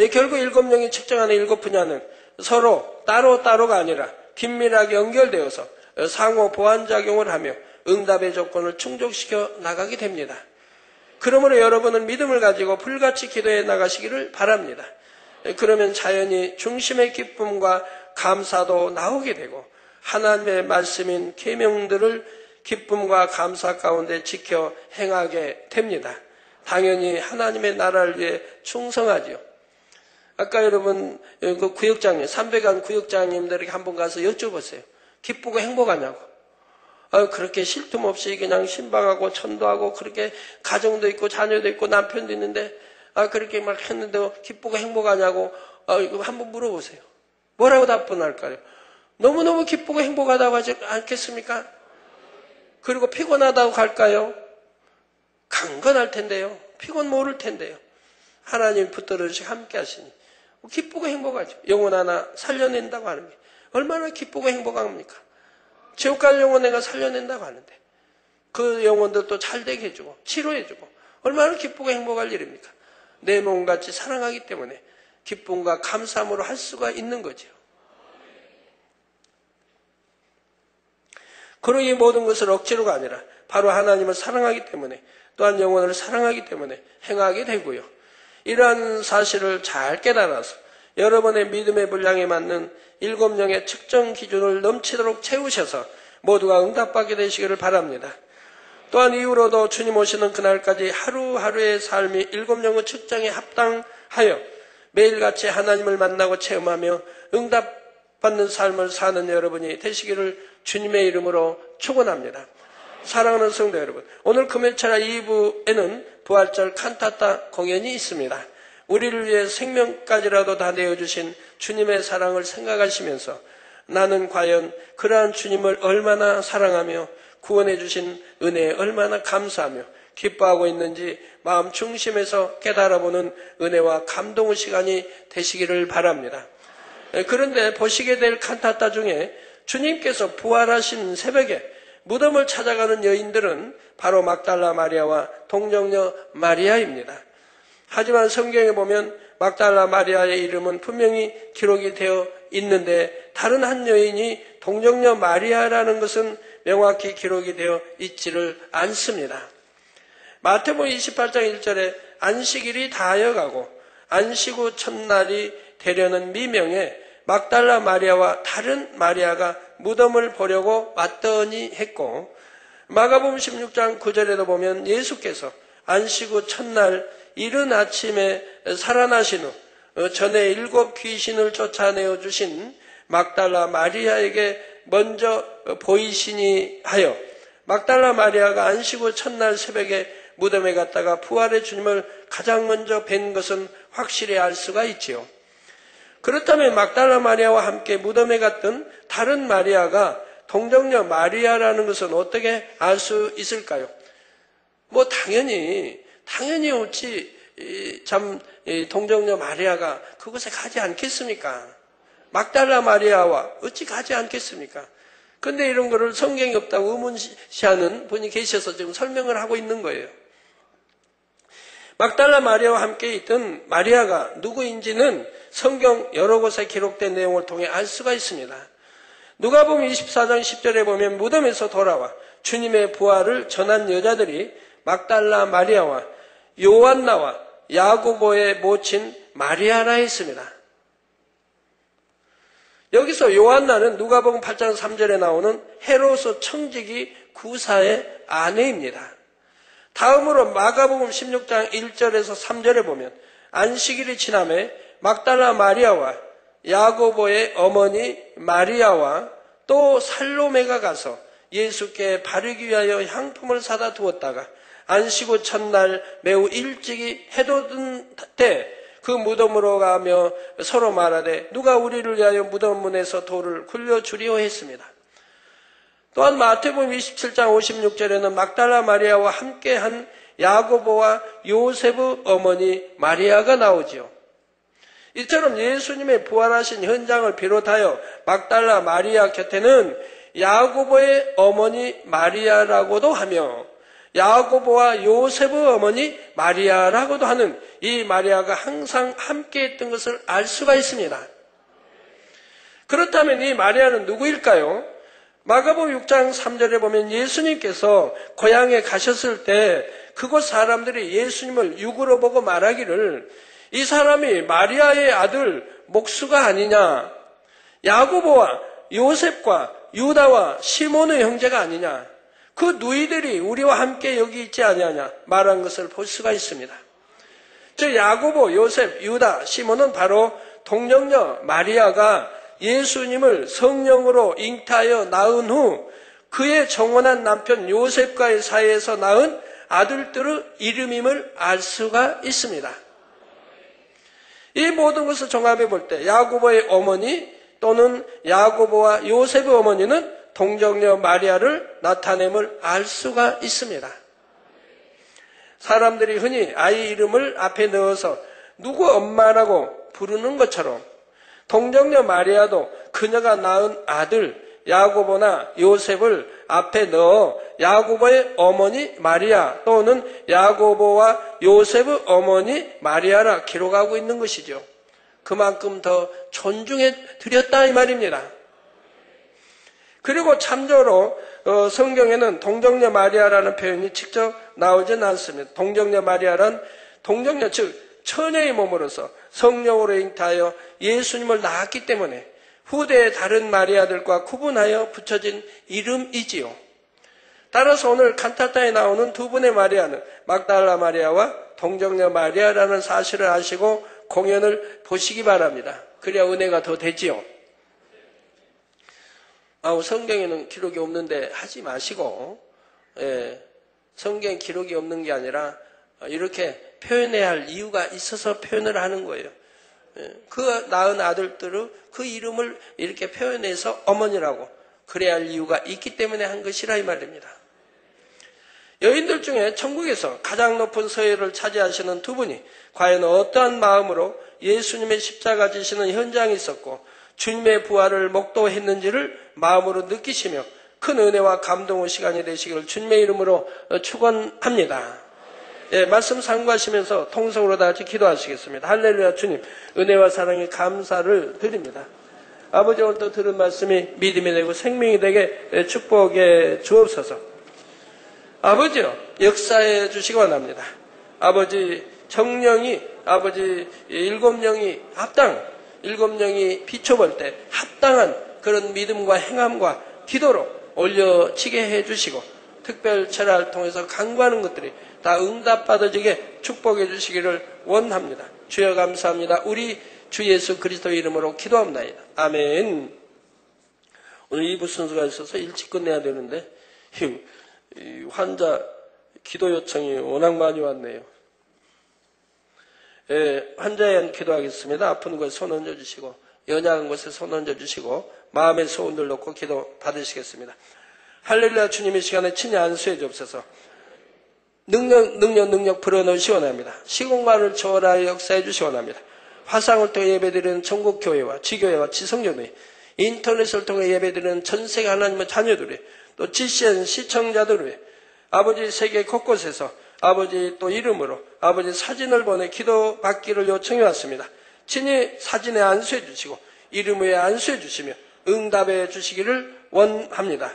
예, 결국 일곱 명이 측정하는 일곱 분야는 서로 따로따로가 아니라 긴밀하게 연결되어서 상호 보완작용을 하며 응답의 조건을 충족시켜 나가게 됩니다. 그러므로 여러분은 믿음을 가지고 불같이 기도해 나가시기를 바랍니다. 예, 그러면 자연히 중심의 기쁨과 감사도 나오게 되고 하나님의 말씀인 계명들을 기쁨과 감사 가운데 지켜 행하게 됩니다. 당연히 하나님의 나라를 위해 충성하지요. 아까 여러분 그 구역장님, 300안 구역장님들에게 한번 가서 여쭤보세요. 기쁘고 행복하냐고. 아, 그렇게 쉴틈 없이 그냥 신방하고 천도하고 그렇게 가정도 있고 자녀도 있고 남편도 있는데 아 그렇게 막 했는데 기쁘고 행복하냐고 아, 이거 한번 물어보세요. 뭐라고 답변할까요? 너무너무 기쁘고 행복하다고 하지 않겠습니까? 그리고 피곤하다고 갈까요? 강건할 텐데요. 피곤 모를 텐데요. 하나님 붙들어 주시 함께 하시니. 기쁘고 행복하죠. 영혼 하나 살려낸다고 하는 게. 얼마나 기쁘고 행복합니까? 지옥 갈 영혼 내가 살려낸다고 하는데. 그 영혼들도 잘 되게 해주고, 치료해주고. 얼마나 기쁘고 행복할 일입니까? 내 몸같이 사랑하기 때문에 기쁨과 감사함으로 할 수가 있는 거죠. 그러 이 모든 것을 억지로가 아니라 바로 하나님을 사랑하기 때문에 또한 영혼을 사랑하기 때문에 행하게 되고요. 이러한 사실을 잘 깨달아서 여러분의 믿음의 분량에 맞는 일곱 명의 측정 기준을 넘치도록 채우셔서 모두가 응답받게 되시기를 바랍니다. 또한 이후로도 주님 오시는 그날까지 하루하루의 삶이 일곱 명의 측정에 합당하여 매일같이 하나님을 만나고 체험하며 응답받는 삶을 사는 여러분이 되시기를 주님의 이름으로 축원합니다. 사랑하는 성도 여러분, 오늘 금요철 2부에는 부활절 칸타타 공연이 있습니다. 우리를 위해 생명까지라도 다 내어주신 주님의 사랑을 생각하시면서 나는 과연 그러한 주님을 얼마나 사랑하며 구원해주신 은혜에 얼마나 감사하며 기뻐하고 있는지 마음 중심에서 깨달아보는 은혜와 감동의 시간이 되시기를 바랍니다. 그런데 보시게 될 칸타타 중에 주님께서 부활하신 새벽에 무덤을 찾아가는 여인들은 바로 막달라 마리아와 동정녀 마리아입니다. 하지만 성경에 보면 막달라 마리아의 이름은 분명히 기록이 되어 있는데 다른 한 여인이 동정녀 마리아라는 것은 명확히 기록이 되어 있지를 않습니다. 마태복음 28장 1절에 안식일이 다하여가고 안식 후 첫날이 되려는 미명에 막달라 마리아와 다른 마리아가 무덤을 보려고 왔더니 했고 마가복음 16장 9절에도 보면 예수께서 안식 후 첫날 이른 아침에 살아나신 후 어, 전에 일곱 귀신을 쫓아내어 주신 막달라 마리아에게 먼저 보이시니 하여 막달라 마리아가 안식 후 첫날 새벽에 무덤에 갔다가 부활의 주님을 가장 먼저 뵌 것은 확실히 알 수가 있지요. 그렇다면 막달라 마리아와 함께 무덤에 갔던 다른 마리아가 동정녀 마리아라는 것은 어떻게 알 수 있을까요? 뭐 당연히 당연히 어찌 참 동정녀 마리아가 그곳에 가지 않겠습니까? 막달라 마리아와 어찌 가지 않겠습니까? 근데 이런 거를 성경이 없다고 의문시하는 분이 계셔서 지금 설명을 하고 있는 거예요. 막달라 마리아와 함께 있던 마리아가 누구인지는 성경 여러 곳에 기록된 내용을 통해 알 수가 있습니다. 누가복음 24장 10절에 보면 무덤에서 돌아와 주님의 부활을 전한 여자들이 막달라 마리아와 요한나와 야고보의 모친 마리아라 했습니다. 여기서 요한나는 누가복음 8장 3절에 나오는 헤로스 청지기 구사의 아내입니다. 다음으로 마가복음 16장 1절에서 3절에 보면 안식일이 지남에 막달라 마리아와 야고보의 어머니 마리아와 또 살로메가 가서 예수께 바르기 위하여 향품을 사다 두었다가 안식 후 첫날 매우 일찍이 해돋은 때 그 무덤으로 가며 서로 말하되 누가 우리를 위하여 무덤 문에서 돌을 굴려 주리오 했습니다. 또한 마태복음 27장 56절에는 막달라 마리아와 함께한 야고보와 요셉의 어머니 마리아가 나오지요. 이처럼 예수님의 부활하신 현장을 비롯하여 막달라 마리아 곁에는 야고보의 어머니 마리아라고도 하며 야고보와 요셉의 어머니 마리아라고도 하는 이 마리아가 항상 함께 했던 것을 알 수가 있습니다. 그렇다면 이 마리아는 누구일까요? 마가복음 6장 3절에 보면 예수님께서 고향에 가셨을 때 그곳 사람들이 예수님을 육으로 보고 말하기를 이 사람이 마리아의 아들 목수가 아니냐 야고보와 요셉과 유다와 시몬의 형제가 아니냐 그 누이들이 우리와 함께 여기 있지 아니하냐 말한 것을 볼 수가 있습니다. 저 야고보, 요셉, 유다, 시몬은 바로 동정녀 마리아가 예수님을 성령으로 잉타하여 낳은 후 그의 정원한 남편 요셉과의 사이에서 낳은 아들들의 이름임을 알 수가 있습니다. 이 모든 것을 종합해 볼 때 야고보의 어머니 또는 야고보와 요셉의 어머니는 동정녀 마리아를 나타냄을 알 수가 있습니다. 사람들이 흔히 아이 이름을 앞에 넣어서 누구 엄마라고 부르는 것처럼 동정녀 마리아도 그녀가 낳은 아들 야고보나 요셉을 앞에 넣어 야고보의 어머니 마리아 또는 야고보와 요셉의 어머니 마리아라 기록하고 있는 것이죠. 그만큼 더 존중해 드렸다 이 말입니다. 그리고 참조로 어, 성경에는 동정녀 마리아라는 표현이 직접 나오진 않습니다. 동정녀 마리아란 동정녀 즉 처녀의 몸으로서 성령으로 잉타하여 예수님을 낳았기 때문에 후대의 다른 마리아들과 구분하여 붙여진 이름이지요. 따라서 오늘 칸타타에 나오는 두 분의 마리아는 막달라 마리아와 동정녀 마리아라는 사실을 아시고 공연을 보시기 바랍니다. 그래야 은혜가 더 되지요. 아, 성경에는 기록이 없는데 하지 마시고, 예, 성경 기록이 없는 게 아니라 이렇게 표현해야 할 이유가 있어서 표현을 하는 거예요. 예, 그 낳은 아들들의 그 이름을 이렇게 표현해서 어머니라고 그래야 할 이유가 있기 때문에 한 것이라 이 말입니다. 여인들 중에 천국에서 가장 높은 서열을 차지하시는 두 분이 과연 어떠한 마음으로 예수님의 십자가 지시는 현장에 있었고 주님의 부활을 목도했는지를 마음으로 느끼시며 큰 은혜와 감동의 시간이 되시기를 주님의 이름으로 축원합니다. 예, 말씀 상고하시면서 통성으로 다 같이 기도하시겠습니다. 할렐루야 주님 은혜와 사랑에 감사를 드립니다. 아버지 오늘도 들은 말씀이 믿음이 되고 생명이 되게 축복해 주옵소서. 아버지요, 역사해 주시기 원합니다. 아버지 정령이, 아버지 일곱 명이 합당, 일곱 명이 비춰볼 때 합당한 그런 믿음과 행함과 기도로 올려치게 해 주시고, 특별 철학을 통해서 간구하는 것들이 다 응답받아지게 축복해 주시기를 원합니다. 주여 감사합니다. 우리 주 예수 그리스도 이름으로 기도합니다. 아멘. 오늘 2부 순서가 있어서 일찍 끝내야 되는데 환자 기도 요청이 워낙 많이 왔네요. 예, 환자에 기도하겠습니다. 아픈 곳에 손 얹어 주시고 연약한 곳에 손 얹어 주시고 마음의 소원들 놓고 기도 받으시겠습니다. 할렐루야 주님의 시간에 친히 안수해 주옵소서. 능력, 능력, 능력 불어넣으시 원합니다. 시공간을 초월하여 역사해 주시 원합니다. 화상을 통해 예배드리는 전국교회와 지교회와 지성교회, 인터넷을 통해 예배드리는 전 세계 하나님의 자녀들이, 또 GCN 시청자들이, 아버지 세계 곳곳에서 아버지 또 이름으로 아버지 사진을 보내 기도 받기를 요청해 왔습니다. 친히 사진에 안수해 주시고, 이름 위에 안수해 주시며, 응답해 주시기를 원합니다.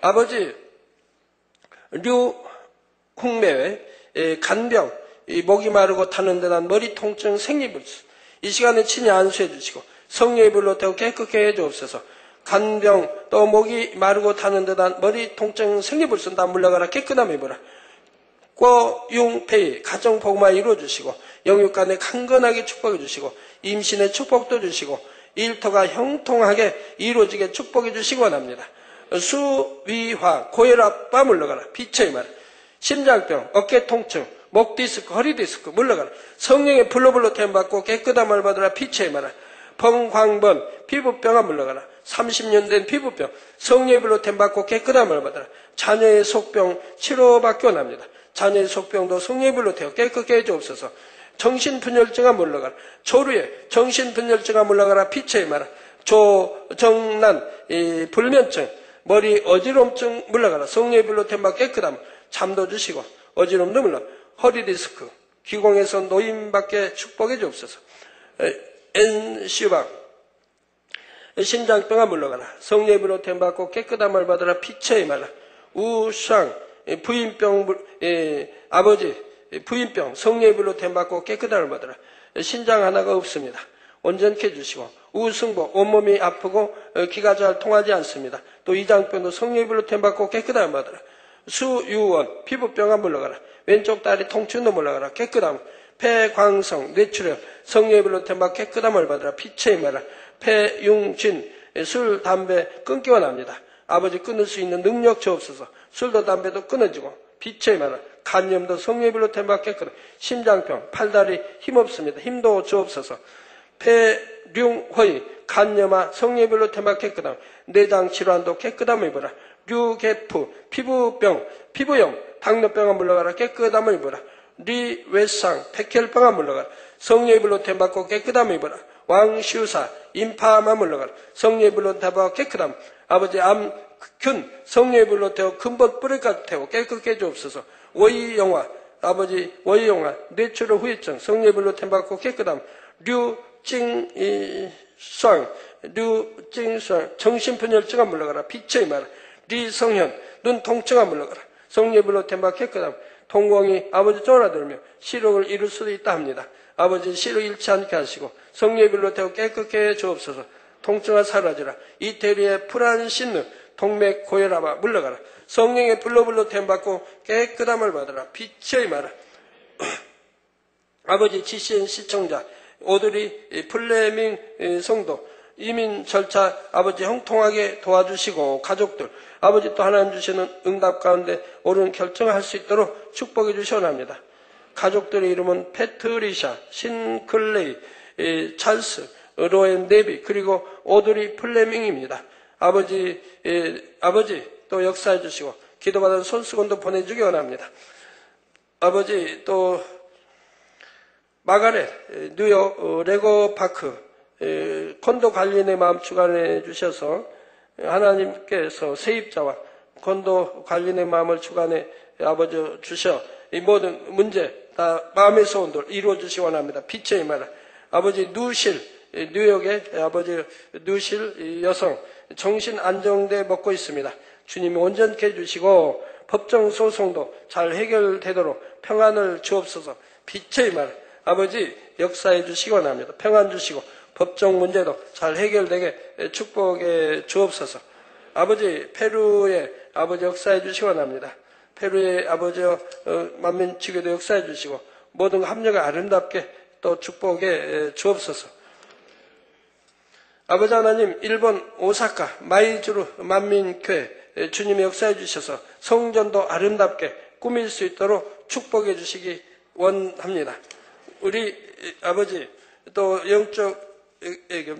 아버지, 류 홍매회, 에, 간병, 이 목이 마르고 타는 듯한 머리 통증, 생리불순 이 시간에 친히 안수해 주시고 성령의 불로 태워 깨끗게 해 주옵소서. 간병 또 목이 마르고 타는 듯한 머리 통증, 생리불순 다 물러가라 깨끗함 입어라. 꼬융페이 가정 복마 이루어 주시고 영육간에 강건하게 축복해 주시고 임신의 축복도 주시고 일터가 형통하게 이루어지게 축복해 주시기 원합니다. 수위화 고혈압 빠 물러가라. 빛의 말. 심장병 어깨 통증 목 디스크 허리 디스크 물러가라. 성령의 불로불로 템 받고 깨끗함을 받으라. 빛의 말라 펑광번 피부병아 물러가라. 30년 된 피부병 성령의 불로 템 받고 깨끗함을 받으라. 자녀의 속병 치료받기 원합니다 자녀의 속병도 성령의 불로 태워 깨끗게 해주옵소서. 정신분열증아 물러가라. 조루에 정신분열증아 물러가라. 빛의 말라. 조정난 이 불면증 머리 어지럼증 물러가라. 성령의 불로 템받 깨끗함 잠도 주시고 어지럼도 물러 허리 디스크 기공에서 노인받게 축복해 주옵소서. 엔시방 심장병아 물러가라. 성령의 불로 템받고 깨끗함을 받으라. 피체의 말라. 우상 부인병 물- 예, 아버지 부인병 성령의 불로 템받고 깨끗함을 받으라. 신장 하나가 없습니다. 온전케 해주시고 우승복 온몸이 아프고 어, 기가 잘 통하지 않습니다. 또 이장병도 성령의 불로 템받고 깨끗함을 받으라. 수유원 피부병아 물러가라. 왼쪽 다리 통증도 물러가라. 깨끗함. 폐광성 뇌출혈 성령의 불로 템받 깨끗함을 받으라. 피체의 말라. 폐융진 술 담배 끊기 원합니다 아버지 끊을 수 있는 능력 주옵소서 술도 담배도 끊어지고 빛의 말라 간염도 불로 템받 깨끗함 심장병 팔다리 힘없습니다. 힘도 주옵소서. 폐륭허이 간염아 불로 템받 깨끗함 내장 질환도 깨끗함을 입어라. 류개프 피부병 피부염 당뇨병아 물러가라. 깨끗함을 입어라. 리외상 백혈병아 물러가라. 불로 템받고 깨끗함을 입어라 왕시우사 인파마 물러가라. 성령의 불로 템받고 깨끗함. 아버지 암균 성령의 불로 태워 근본 뿌리까지 태워 깨끗게 해주옵소서. 워이영화 아버지 워이영화 뇌출혈 후유증 성령의 불로 템받고 깨끗함. 류찡이쌍 류찡쌍 정신분열증아 물러가라. 빛의 말 리성현 눈 통증아 물러가라. 성령의 불로 템받 깨끗함. 통공이 아버지 쫄아들며 시력을 이룰 수도 있다 합니다. 아버지 시력 잃지 않게 하시고 성령의 불로 태워 깨끗게 해 주옵소서. 통증아 사라지라. 이태리의 불안 신능 동맥 고혈압아 물러가라. 성령의 불로 불로 템받고 깨끗함을 받으라. 빛의 말아 아버지 지시인 시청자 오드리 플레밍 성도 이민 절차 아버지 형통하게 도와주시고 가족들 아버지 또 하나님 주시는 응답 가운데 옳은 결정할 수 있도록 축복해 주시옵나니다 가족들의 이름은 패트리샤, 신클레이, 에, 찰스, 로엔 네비 그리고 오드리 플레밍입니다. 아버지 에, 아버지 또 역사해 주시고 기도받은 손수건도 보내주기 원합니다. 아버지 또 마가렛 에, 뉴욕 어, 레고 파크 에, 콘도 관리인의 마음 주관해 주셔서 하나님께서 세입자와 콘도 관리인의 마음을 주관해 아버지 주셔 이 모든 문제 다 마음의 소원들 이루어 주시 원합니다. 빛의 말 아버지 누실 뉴욕에 아버지 누실 이 여성 정신 안정돼 먹고 있습니다. 주님이 온전케 해주시고 법정 소송도 잘 해결되도록 평안을 주옵소서 빛의 말 아버지 역사해 주시기 원합니다. 평안 주시고 법정 문제도 잘 해결되게 축복해 주옵소서 아버지 페루의 아버지 역사해 주시기 원합니다. 페루의 아버지 어, 만민 지교도 역사해 주시고 모든 합력을 아름답게 또 축복해 주옵소서. 아버지 하나님 일본 오사카 마이즈루 만민교회 주님의 역사해 주셔서 성전도 아름답게 꾸밀 수 있도록 축복해 주시기 원합니다. 우리 아버지 또 영적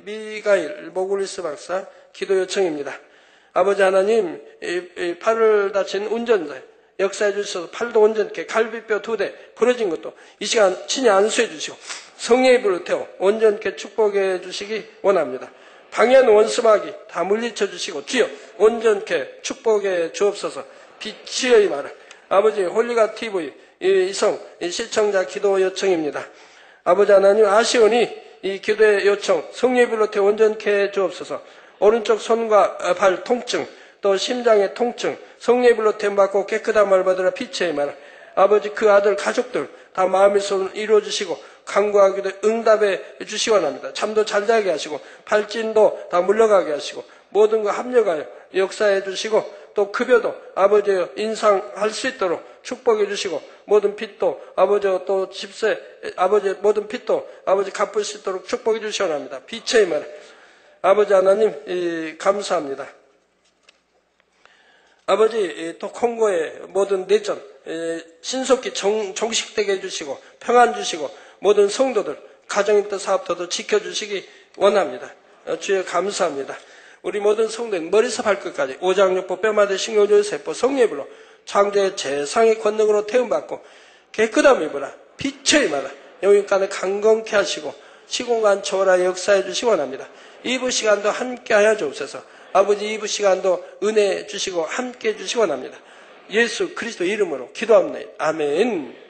미가일 모글리스 박사 기도 요청입니다. 아버지 하나님 팔을 다친 운전자 역사해 주셔서 팔도 온전케 갈비뼈 두 대 부러진 것도 이 시간 친히 안수해 주시고 성령의 불을 태워 온전케 축복해 주시기 원합니다. 방해한 원수마귀 다 물리쳐 주시고 주여 온전케 축복해 주옵소서 빛의 말을 아버지 홀리가 TV 이 이성 이 시청자 기도 요청입니다. 아버지 하나님 아시오니 이 기도의 요청 성령의 불로 태워 온전케 해 주옵소서 오른쪽 손과 발 통증 또 심장의 통증 성령의 불로 태워받고 깨끗함을 받으라 빛의 말 아버지 그 아들 가족들 다 마음의 손을 이루어 주시고 간구하기도 응답해 주시기 원합니다. 잠도 잘 자게 하시고 발진도 다 물러가게 하시고 모든 거 합력하여 역사해 주시고 또 급여도 아버지여 인상할 수 있도록 축복해 주시고 모든 빚도 아버지 또 집세 아버지 모든 빚도 아버지 갚을 수 있도록 축복해 주시기 원합니다. 빛의 말 아버지 하나님 이, 감사합니다. 아버지 이, 또 콩고의 모든 내전 에, 신속히 정, 정식되게 해주시고 평안 주시고 모든 성도들 가정입도 사업도도 지켜주시기 원합니다. 어, 주여 감사합니다. 우리 모든 성도는 머리서 발끝까지 오장육부 뼈마디 신경절 세포 성례불로 창조의 재상의 권능으로 태움받고 깨끗함 입으라 빛의 마라 영육간을 강건케 하시고 시공간 초월하 역사해 주시기 원합니다. 이부 시간도 함께 하여 주옵소서. 아버지 이부 시간도 은혜 주시고 함께 해 주시기 원합니다. 예수 그리스도 이름으로 기도합니다. 아멘.